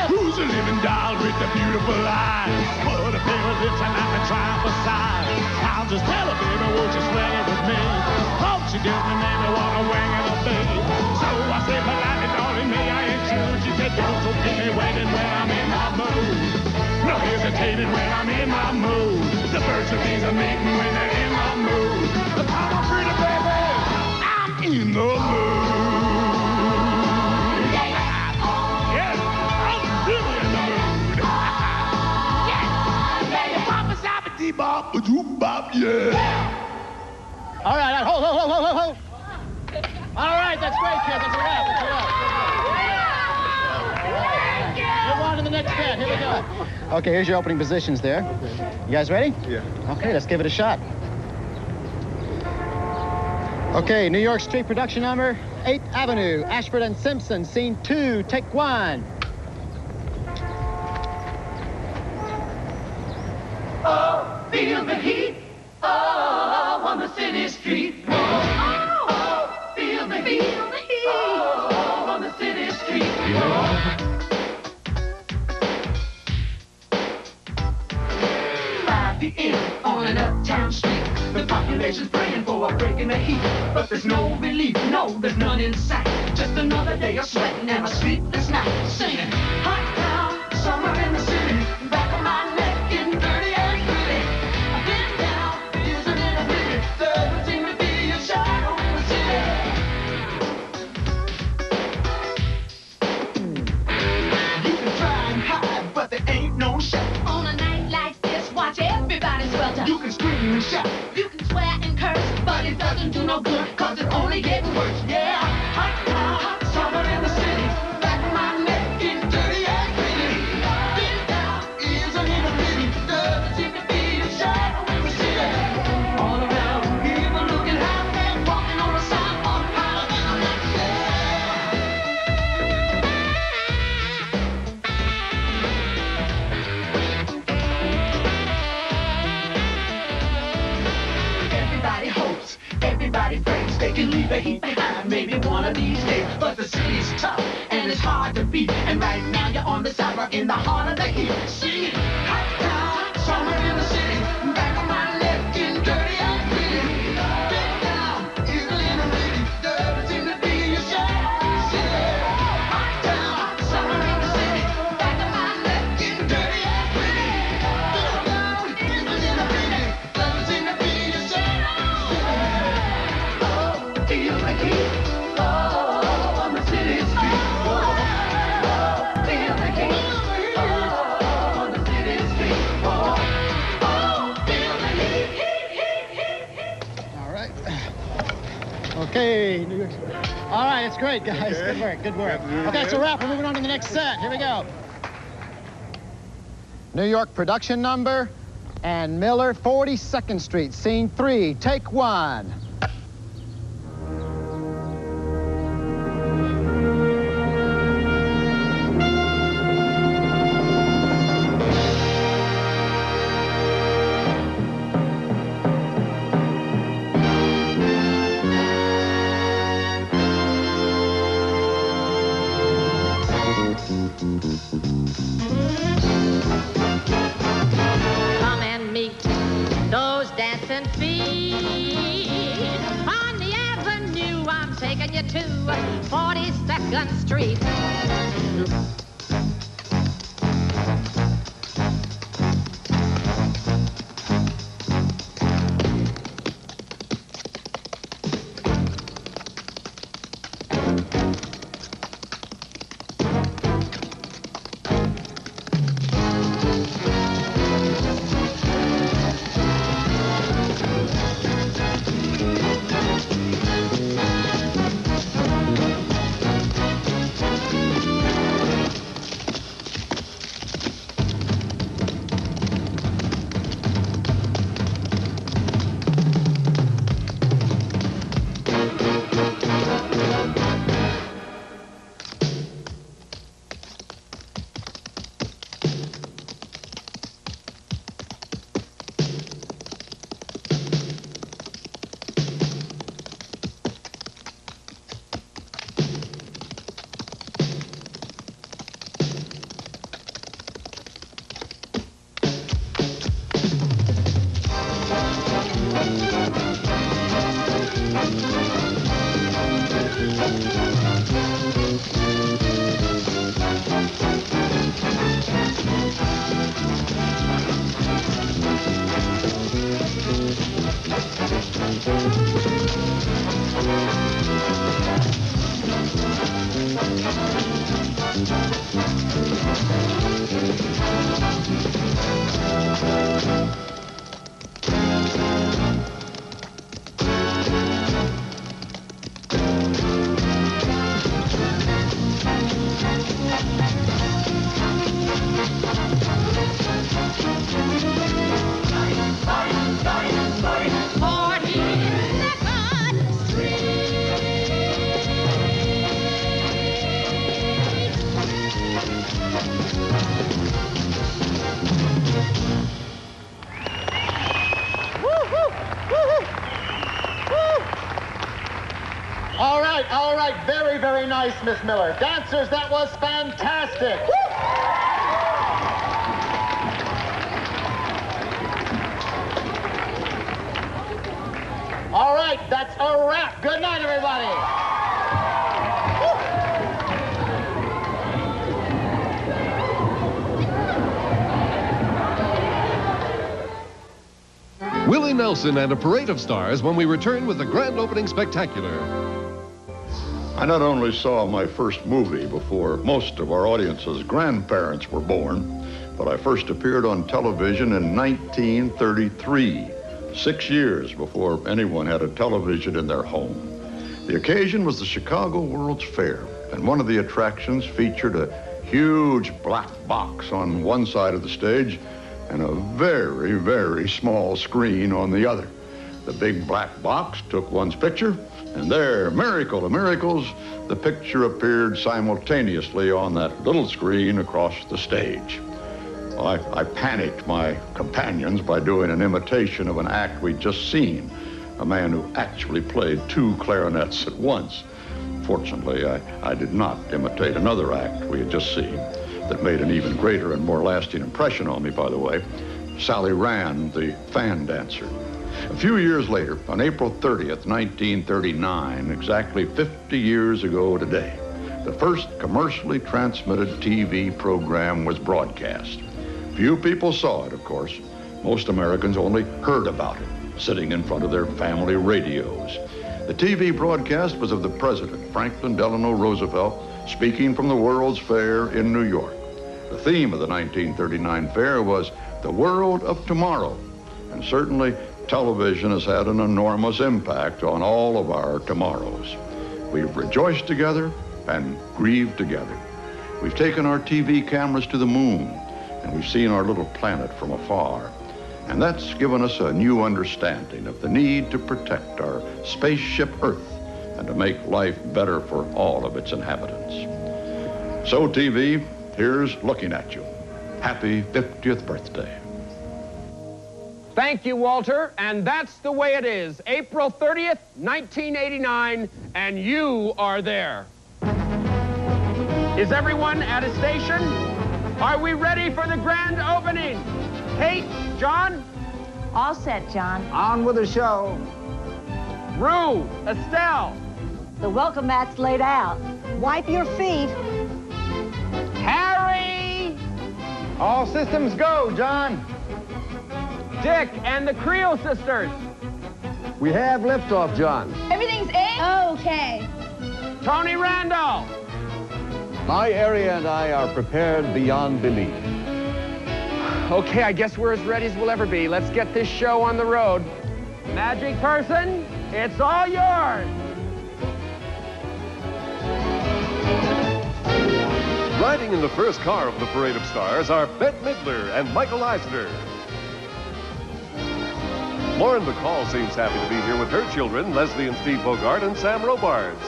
Who's a living doll with the beautiful eyes? Put a pair of lips and I can triumph aside. I'll just tell her, baby, won't you swing it with me? Won't you give me maybe one a wing and a bee? Don't you keep me waiting when I'm in my mood. No hesitating when I'm in my mood. The birds and bees are mating when they're in my mood. Come on, pretty baby, I'm in the mood. Yes, I'm in the mood. yes, bop a zap dee bop a doop bop, yeah. All right, hold, hold, hold, hold, hold. All right, that's great, kid. That's a wrap. That's a wrap. Move on to the next bed. Here we go. Okay, here's your opening positions there. You guys ready? Yeah. Okay, let's give it a shot. Okay, New York Street production number, 8th Avenue, Ashford and Simpson, scene two, take one. Oh, feel the heat. Oh, on the city street. Oh, oh, feel the heat. P.m. on an uptown street. The population's praying for a break in the heat. But there's no relief, no, there's none in sight. Just another day of sweating and a sleepless night. Singing, hot town, summer in the city. Back of my neck You can swear and curse, but it doesn't do no good, cause it's only getting worse. Yeah, hot town, hot can leave the heat behind maybe one of these days. But the city's tough and it's hard to beat. And right now you're on the sidewalk in the heart of the heat. Hot All right, it's great, guys. Good work, good work. Okay, it's a wrap. We're moving on to the next set. Here we go. New York production number Ann Miller, 42nd Street, scene three, take one. Miss Miller. Dancers, that was fantastic. All right, that's a wrap. Good night, everybody. Willie Nelson and a parade of stars when we return with the grand opening spectacular. I not only saw my first movie before most of our audience's grandparents were born, but I first appeared on television in 1933, six years before anyone had a television in their home. The occasion was the Chicago World's Fair, and one of the attractions featured a huge black box on one side of the stage and a very, very small screen on the other. The big black box took one's picture, and there, miracle of miracles, the picture appeared simultaneously on that little screen across the stage. I, I panicked my companions by doing an imitation of an act we'd just seen, a man who actually played two clarinets at once. Fortunately, I, I did not imitate another act we had just seen that made an even greater and more lasting impression on me, by the way. Sally Rand, the fan dancer. A few years later, on April 30th, 1939, exactly 50 years ago today, the first commercially transmitted TV program was broadcast. Few people saw it, of course. Most Americans only heard about it, sitting in front of their family radios. The TV broadcast was of the President, Franklin Delano Roosevelt, speaking from the World's Fair in New York. The theme of the 1939 fair was the world of tomorrow, and certainly television has had an enormous impact on all of our tomorrows. We've rejoiced together and grieved together. We've taken our TV cameras to the moon, and we've seen our little planet from afar. And that's given us a new understanding of the need to protect our spaceship Earth and to make life better for all of its inhabitants. So, TV, here's looking at you. Happy 50th birthday. Thank you, Walter. And that's the way it is. April 30th, 1989, and you are there. Is everyone at a station? Are we ready for the grand opening? Kate, John? All set, John. On with the show. Rue, Estelle. The welcome mat's laid out. Wipe your feet. Harry! All systems go, John. Dick and the Creel sisters. We have liftoff, John. Everything's A? Okay. Tony Randall. My area and I are prepared beyond belief. Okay, I guess we're as ready as we'll ever be. Let's get this show on the road. Magic person, it's all yours. Riding in the first car of the Parade of Stars are Bette Midler and Michael Eisner. Lauren Bacall seems happy to be here with her children, Leslie and Steve Bogart and Sam Robards.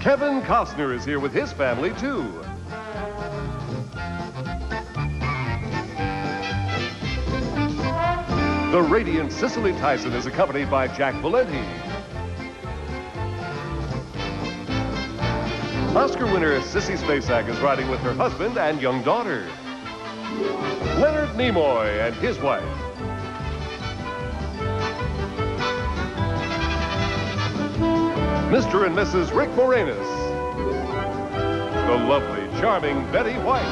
Kevin Costner is here with his family, too. The radiant Cicely Tyson is accompanied by Jack Valenti. Oscar winner Sissy Spacek is riding with her husband and young daughter. Leonard Nimoy and his wife. Mr. and Mrs. Rick Moranis. The lovely, charming Betty White.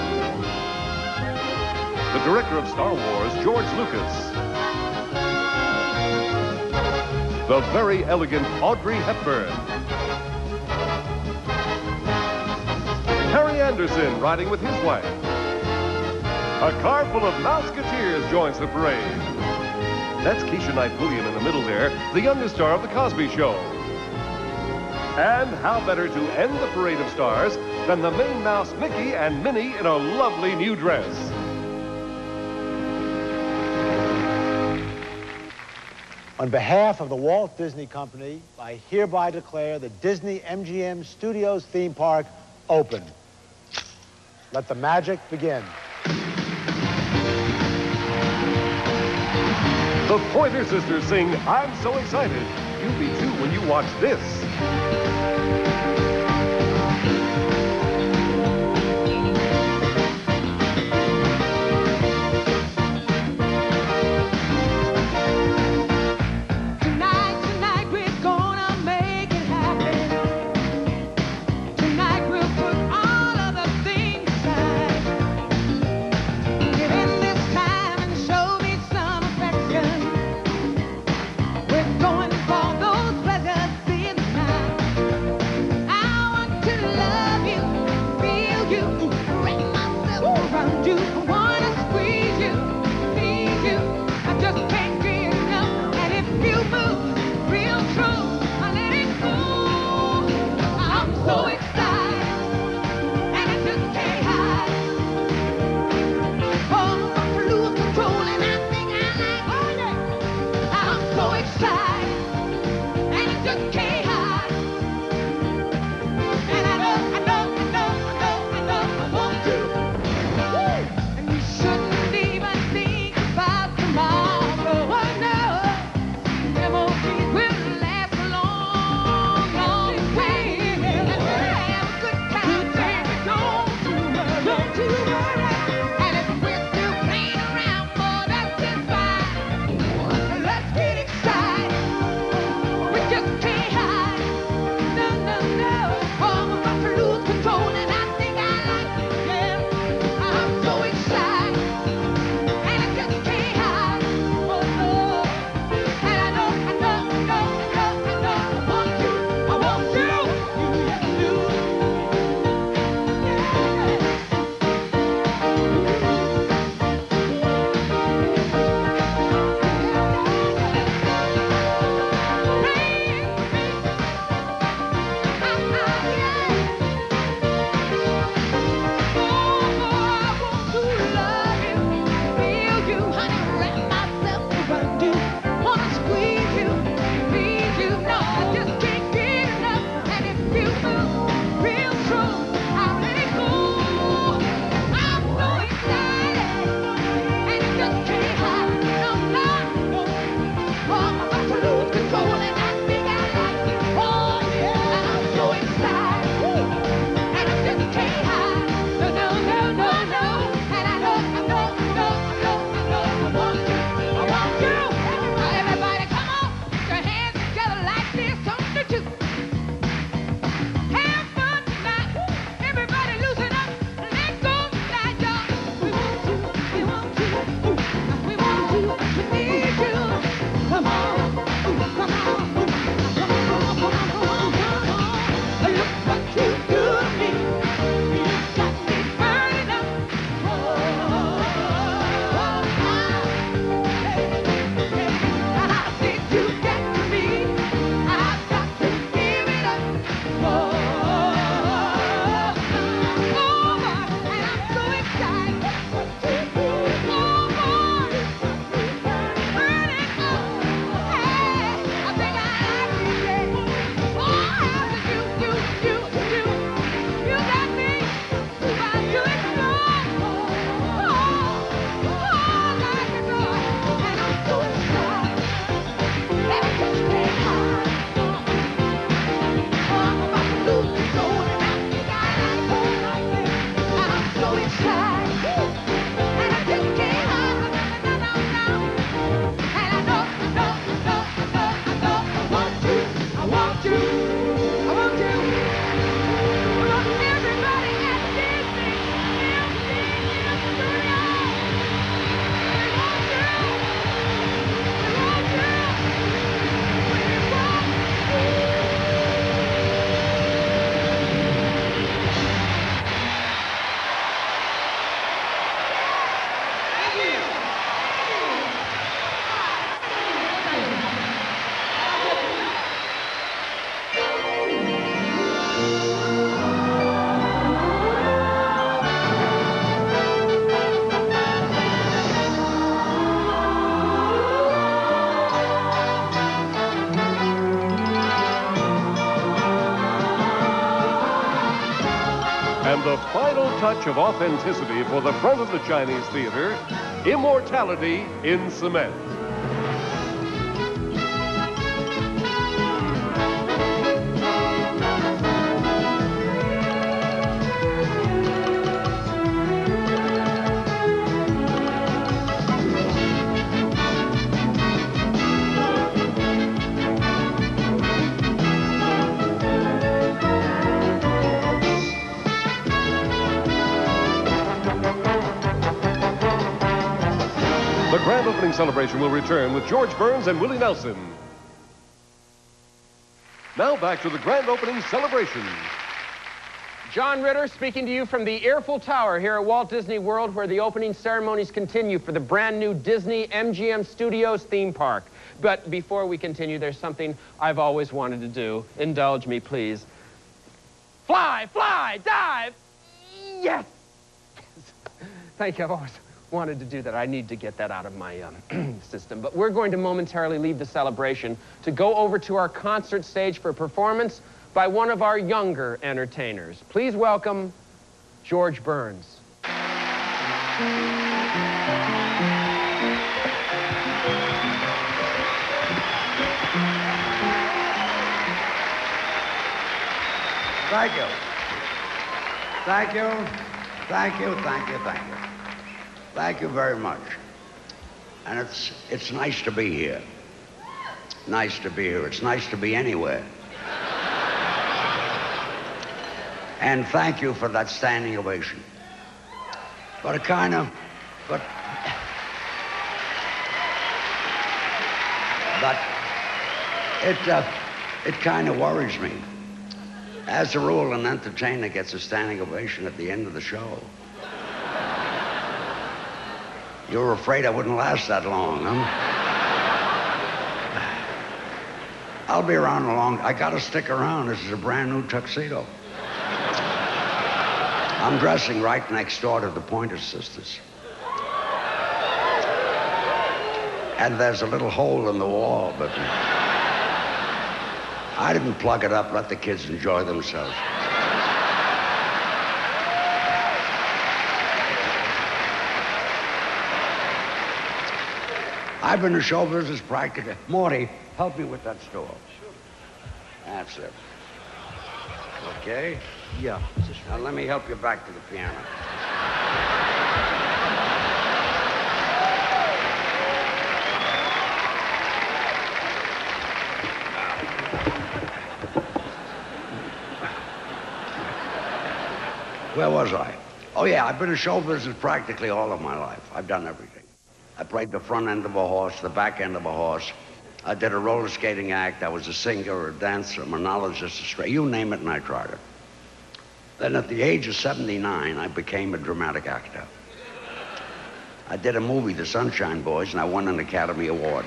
The director of Star Wars, George Lucas. The very elegant Audrey Hepburn. Harry Anderson riding with his wife. A car full of Mouseketeers joins the parade. That's Keshia Knight Pulliam in the middle there, the youngest star of The Cosby Show. And how better to end the parade of stars than the Minnie Mouse Mickey and Minnie in a lovely new dress. On behalf of the Walt Disney Company, I hereby declare the Disney MGM Studios theme park open. Let the magic begin. The Pointer Sisters sing I'm So Excited. You'll be too when you watch this. touch of authenticity for the front of the Chinese theater, Immortality in Cement. Celebration will return with George Burns and Willie Nelson. Now back to the grand opening celebration. John Ritter speaking to you from the Earffel Tower here at Walt Disney World, where the opening ceremonies continue for the brand new Disney MGM Studios theme park. But before we continue, there's something I've always wanted to do. Indulge me, please. Fly, fly, dive! Yes! Thank you. I've always wanted to do that. I need to get that out of my um, system. But we're going to momentarily leave the celebration to go over to our concert stage for a performance by one of our younger entertainers. Please welcome George Burns. Thank you. Thank you. Thank you, thank you, thank you. Thank you very much. And it's, it's nice to be here. Nice to be here. It's nice to be anywhere. And thank you for that standing ovation. But it kind of, but, but it, uh, it kind of worries me. As a rule, an entertainer gets a standing ovation at the end of the show. You were afraid I wouldn't last that long, huh? I'll be around a long. I gotta stick around. This is a brand new tuxedo. I'm dressing right next door to the Pointer Sisters. And there's a little hole in the wall, but I didn't plug it up. Let the kids enjoy themselves. I've been in show business practically. Morty, help me with that stool. Sure. That's it. Okay? Yeah. Now let me help you back to the piano. Where was I? Oh, yeah, I've been in show business practically all of my life. I've done everything. I played the front end of a horse, the back end of a horse. I did a roller skating act. I was a singer, a dancer, a monologist, a straight, you name it, and I tried it. Then at the age of 79, I became a dramatic actor. I did a movie, The Sunshine Boys, and I won an Academy Award.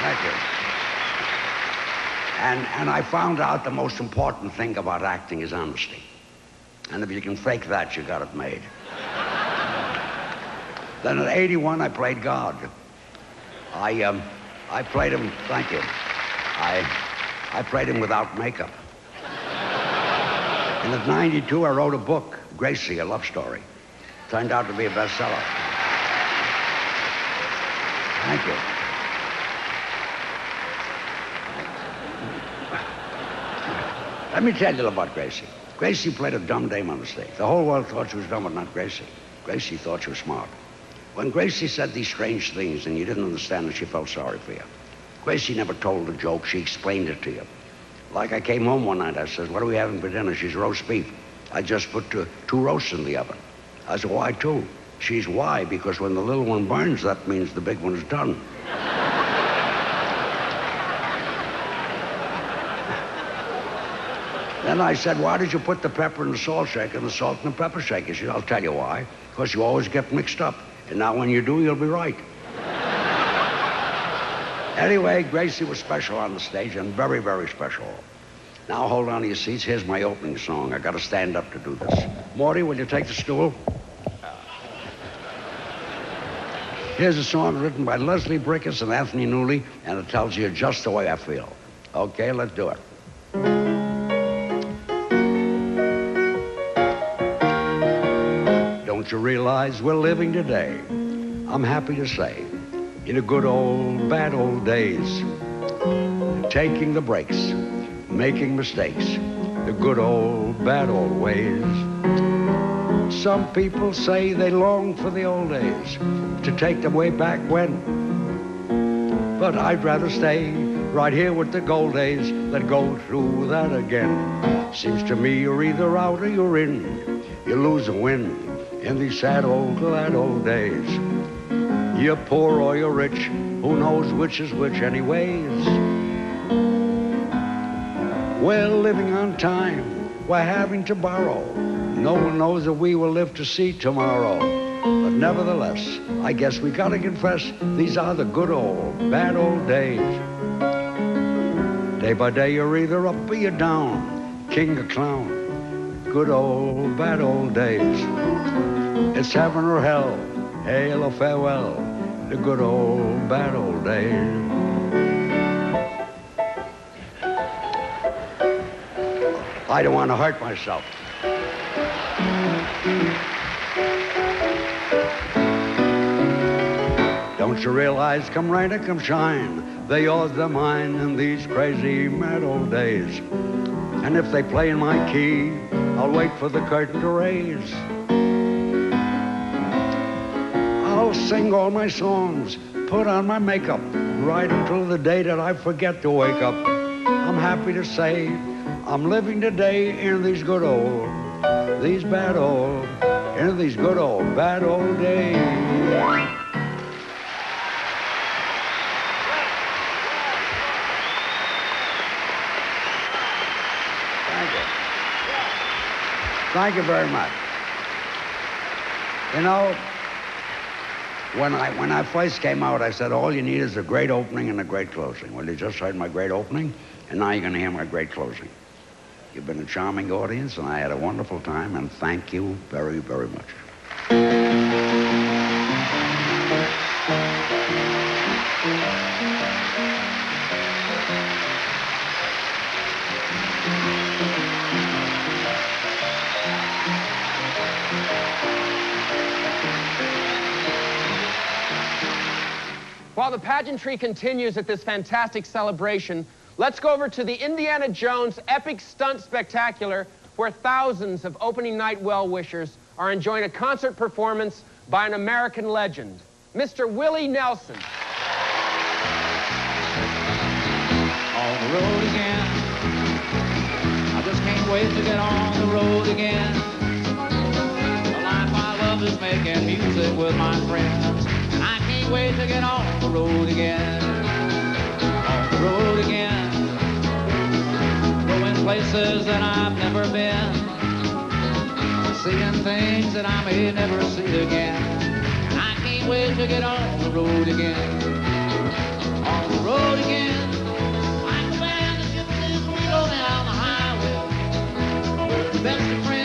Thank you. And, and I found out the most important thing about acting is honesty. And if you can fake that, you got it made. Then at 81, I played God. I, um, I played him, thank you. I, I played him without makeup. And at 92, I wrote a book, Gracie, a love story. Turned out to be a bestseller. Thank you. Let me tell you about Gracie. Gracie played a dumb dame on the stage. The whole world thought she was dumb, but not Gracie. Gracie thought she was smart. When Gracie said these strange things and you didn't understand it, she felt sorry for you. Gracie never told a joke. She explained it to you. Like I came home one night, I said, what are we having for dinner? She's roast beef. I just put two, two roasts in the oven. I said, why two? She's why? Because when the little one burns, that means the big one is done. Then I said, why did you put the pepper in the salt shaker and the salt in the pepper shaker? She said, I'll tell you why. Because you always get mixed up. And now when you do, you'll be right. anyway, Gracie was special on the stage and very, very special. Now hold on to your seats. Here's my opening song. I got to stand up to do this. Morty, will you take the stool? Here's a song written by Leslie Bricusse and Anthony Newley, and it tells you just the way I feel. Okay, let's do it. Don't you realize we're living today? I'm happy to say, in the good old, bad old days. Taking the breaks, making mistakes, the good old, bad old ways. Some people say they long for the old days to take them way back when. But I'd rather stay right here with the gold days than go through that again. Seems to me you're either out or you're in. You lose or win in these sad old, glad old days. You're poor or you're rich, who knows which is which anyways? We're living on time, we're having to borrow. No one knows that we will live to see tomorrow. But nevertheless, I guess we gotta confess, these are the good old, bad old days. Day by day, you're either up or you're down, king or clown. Good old, bad old days. It's heaven or hell, hail or farewell, the good old, bad old days. I don't want to hurt myself. Don't you realize, come rain or come shine, they yours, they're mine in these crazy mad old days. And if they play in my key, I'll wait for the curtain to raise. I'll sing all my songs, put on my makeup, right until the day that I forget to wake up. I'm happy to say I'm living today in these good old, these bad old, in these good old, bad old days. Thank you. Thank you very much. You know, when I when I first came out, I said all you need is a great opening and a great closing. Well, you just heard my great opening, and now you're going to hear my great closing. You've been a charming audience, and I had a wonderful time, and thank you very, very much. While the pageantry continues at this fantastic celebration, let's go over to the Indiana Jones Epic Stunt Spectacular, where thousands of opening night well-wishers are enjoying a concert performance by an American legend, Mr. Willie Nelson. on the road again. I just can't wait to get on the road again. The life I love is making music with my friends. Can't to get on the road again. On the road again. Going places that I've never been. Seeing things that I may never see again. I can't wait to get on the road again. On the road again. go down the highway. We're the best of friends.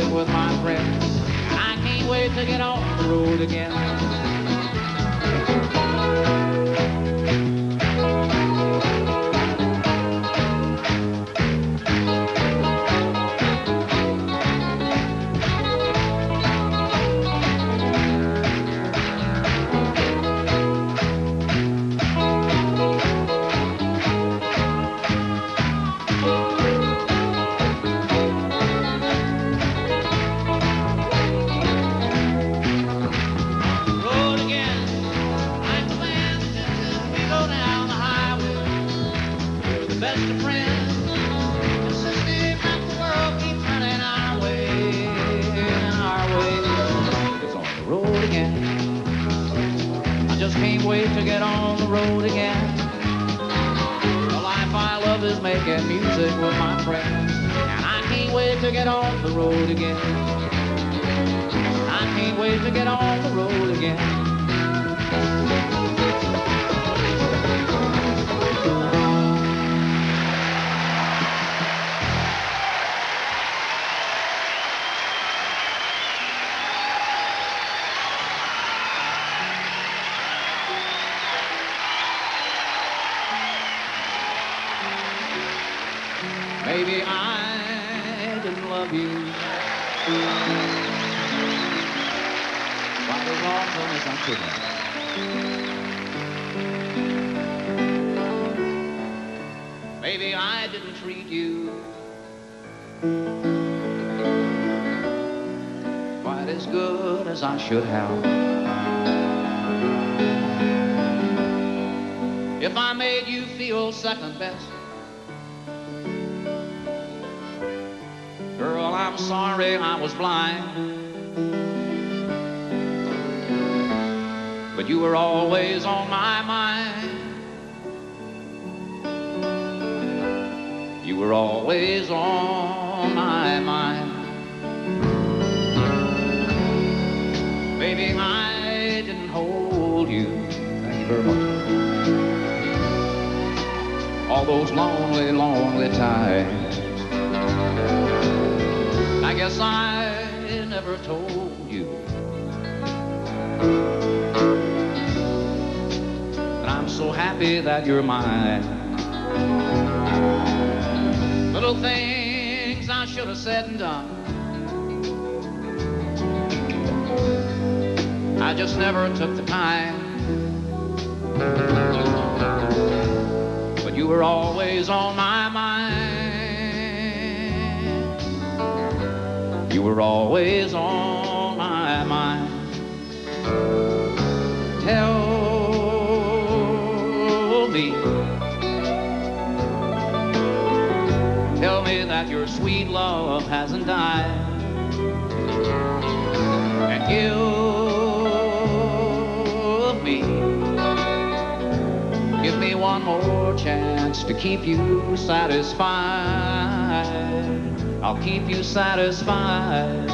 Music with my friends. I can't wait to get on the road again. Music with my friends. And I can't wait to get on the road again. I can't wait to get on the road again. Maybe I didn't love you quite as often as I could have. Maybe I didn't treat you quite as good as I should have. If I made you feel second best, I'm sorry I was blind. But you were always on my mind. You were always on my mind. Baby, I didn't hold you. Thank you very much. All those lonely, lonely times. I guess I never told you. that I'm so happy that you're mine. Little things I should have said and done. I just never took the time. But you were always on my You were always on my mind. Tell me. Tell me that your sweet love hasn't died. And give me, give me one more chance to keep you satisfied. I'll keep you satisfied.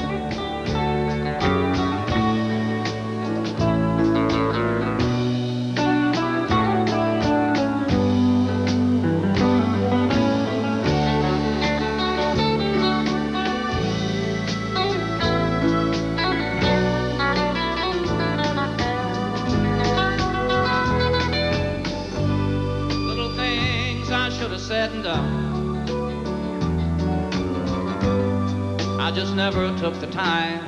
Little things I should have said and done. Just never took the time.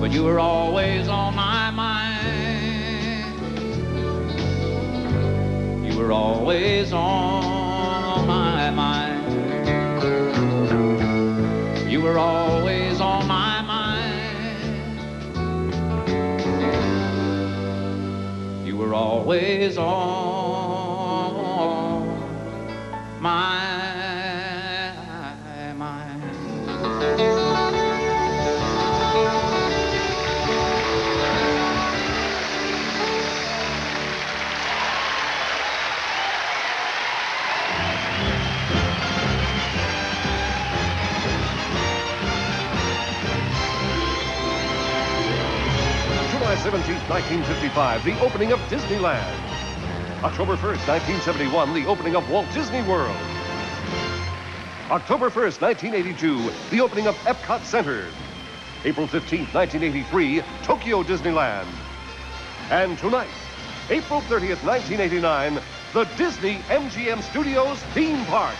But you were always on my mind. You were always on my mind. You were always on my mind. You were always on my mind. 17, 1955, the opening of Disneyland. October 1st, 1971, the opening of Walt Disney World. October 1st, 1982, the opening of Epcot Center. April 15th, 1983, Tokyo Disneyland. And tonight, April 30th, 1989, the Disney MGM Studios theme park.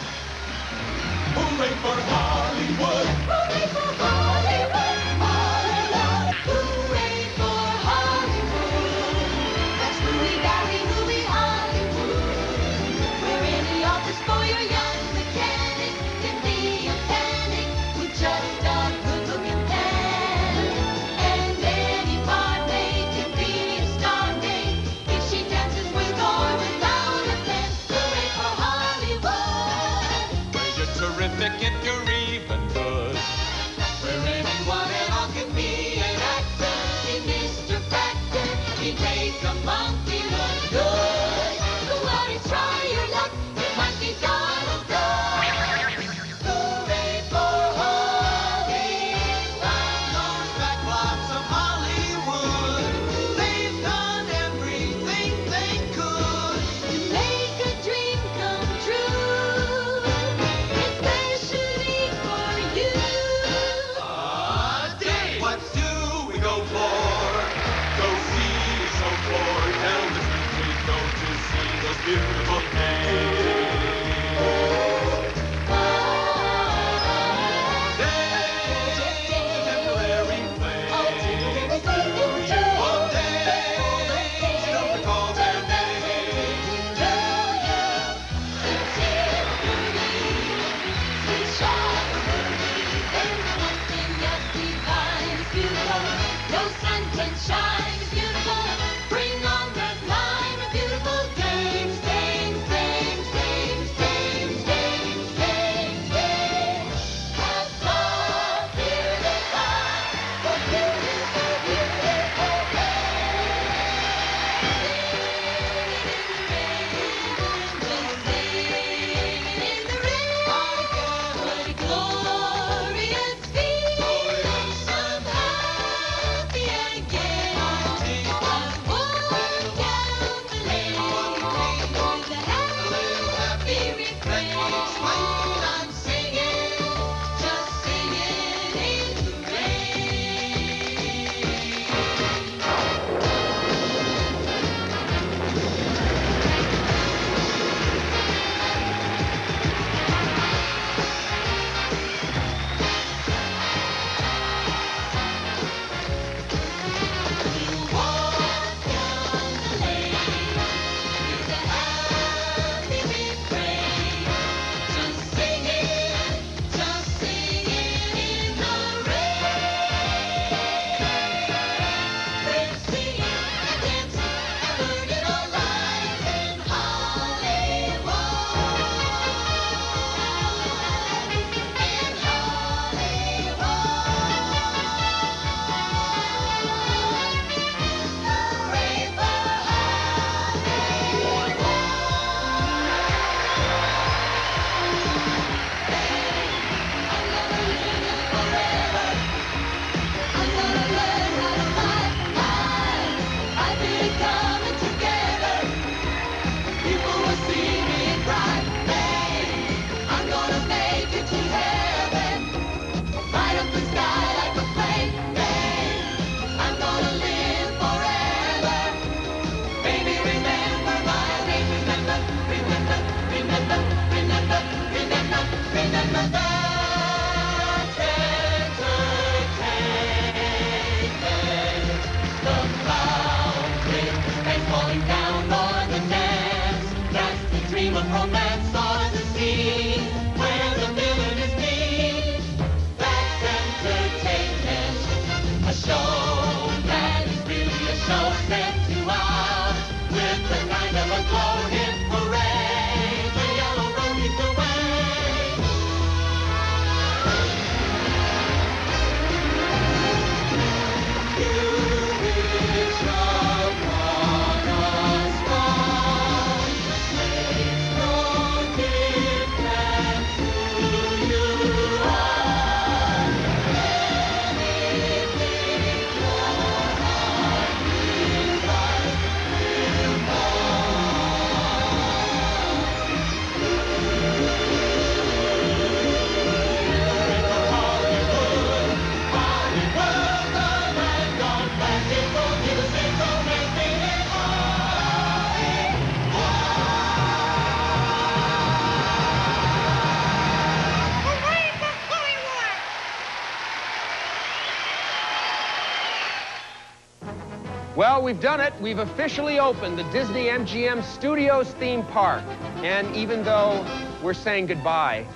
Well, we've done it. We've officially opened the Disney MGM Studios theme park. And even though we're saying goodbye,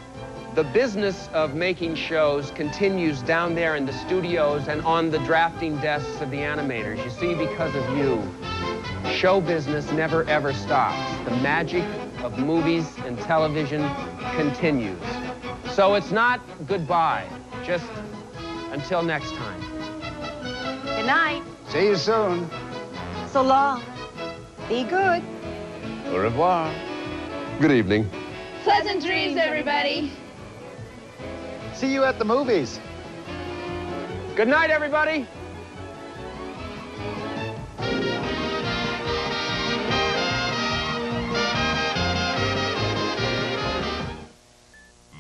the business of making shows continues down there in the studios and on the drafting desks of the animators. You see, because of you, show business never ever stops. The magic of movies and television continues. So it's not goodbye, just until next time. Good night. See you soon. So long. Be good. Au revoir. Good evening. Pleasant dreams, everybody. See you at the movies. Good night, everybody.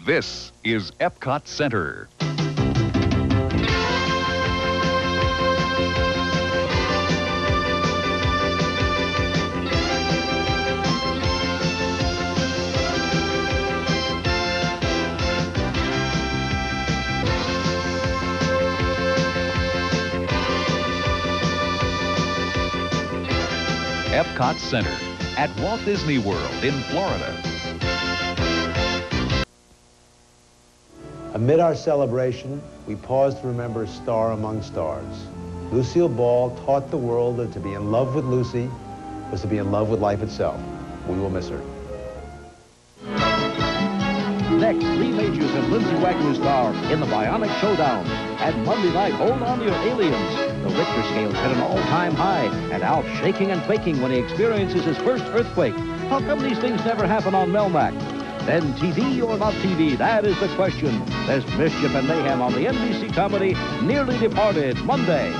This is Epcot Center. Epcot Center at Walt Disney World in Florida. Amid our celebration, we pause to remember a star among stars. Lucille Ball taught the world that to be in love with Lucy was to be in love with life itself. We will miss her. Next, Lee Majors and Lindsay Wagner star in the Bionic Showdown. And Monday night, hold on to your aliens. The Richter scale hit an all-time high, and Alf shaking and quaking when he experiences his first earthquake. How come these things never happen on Melmac? Then TV or not TV, that is the question. There's mischief and mayhem on the NBC comedy Nearly Departed, Monday.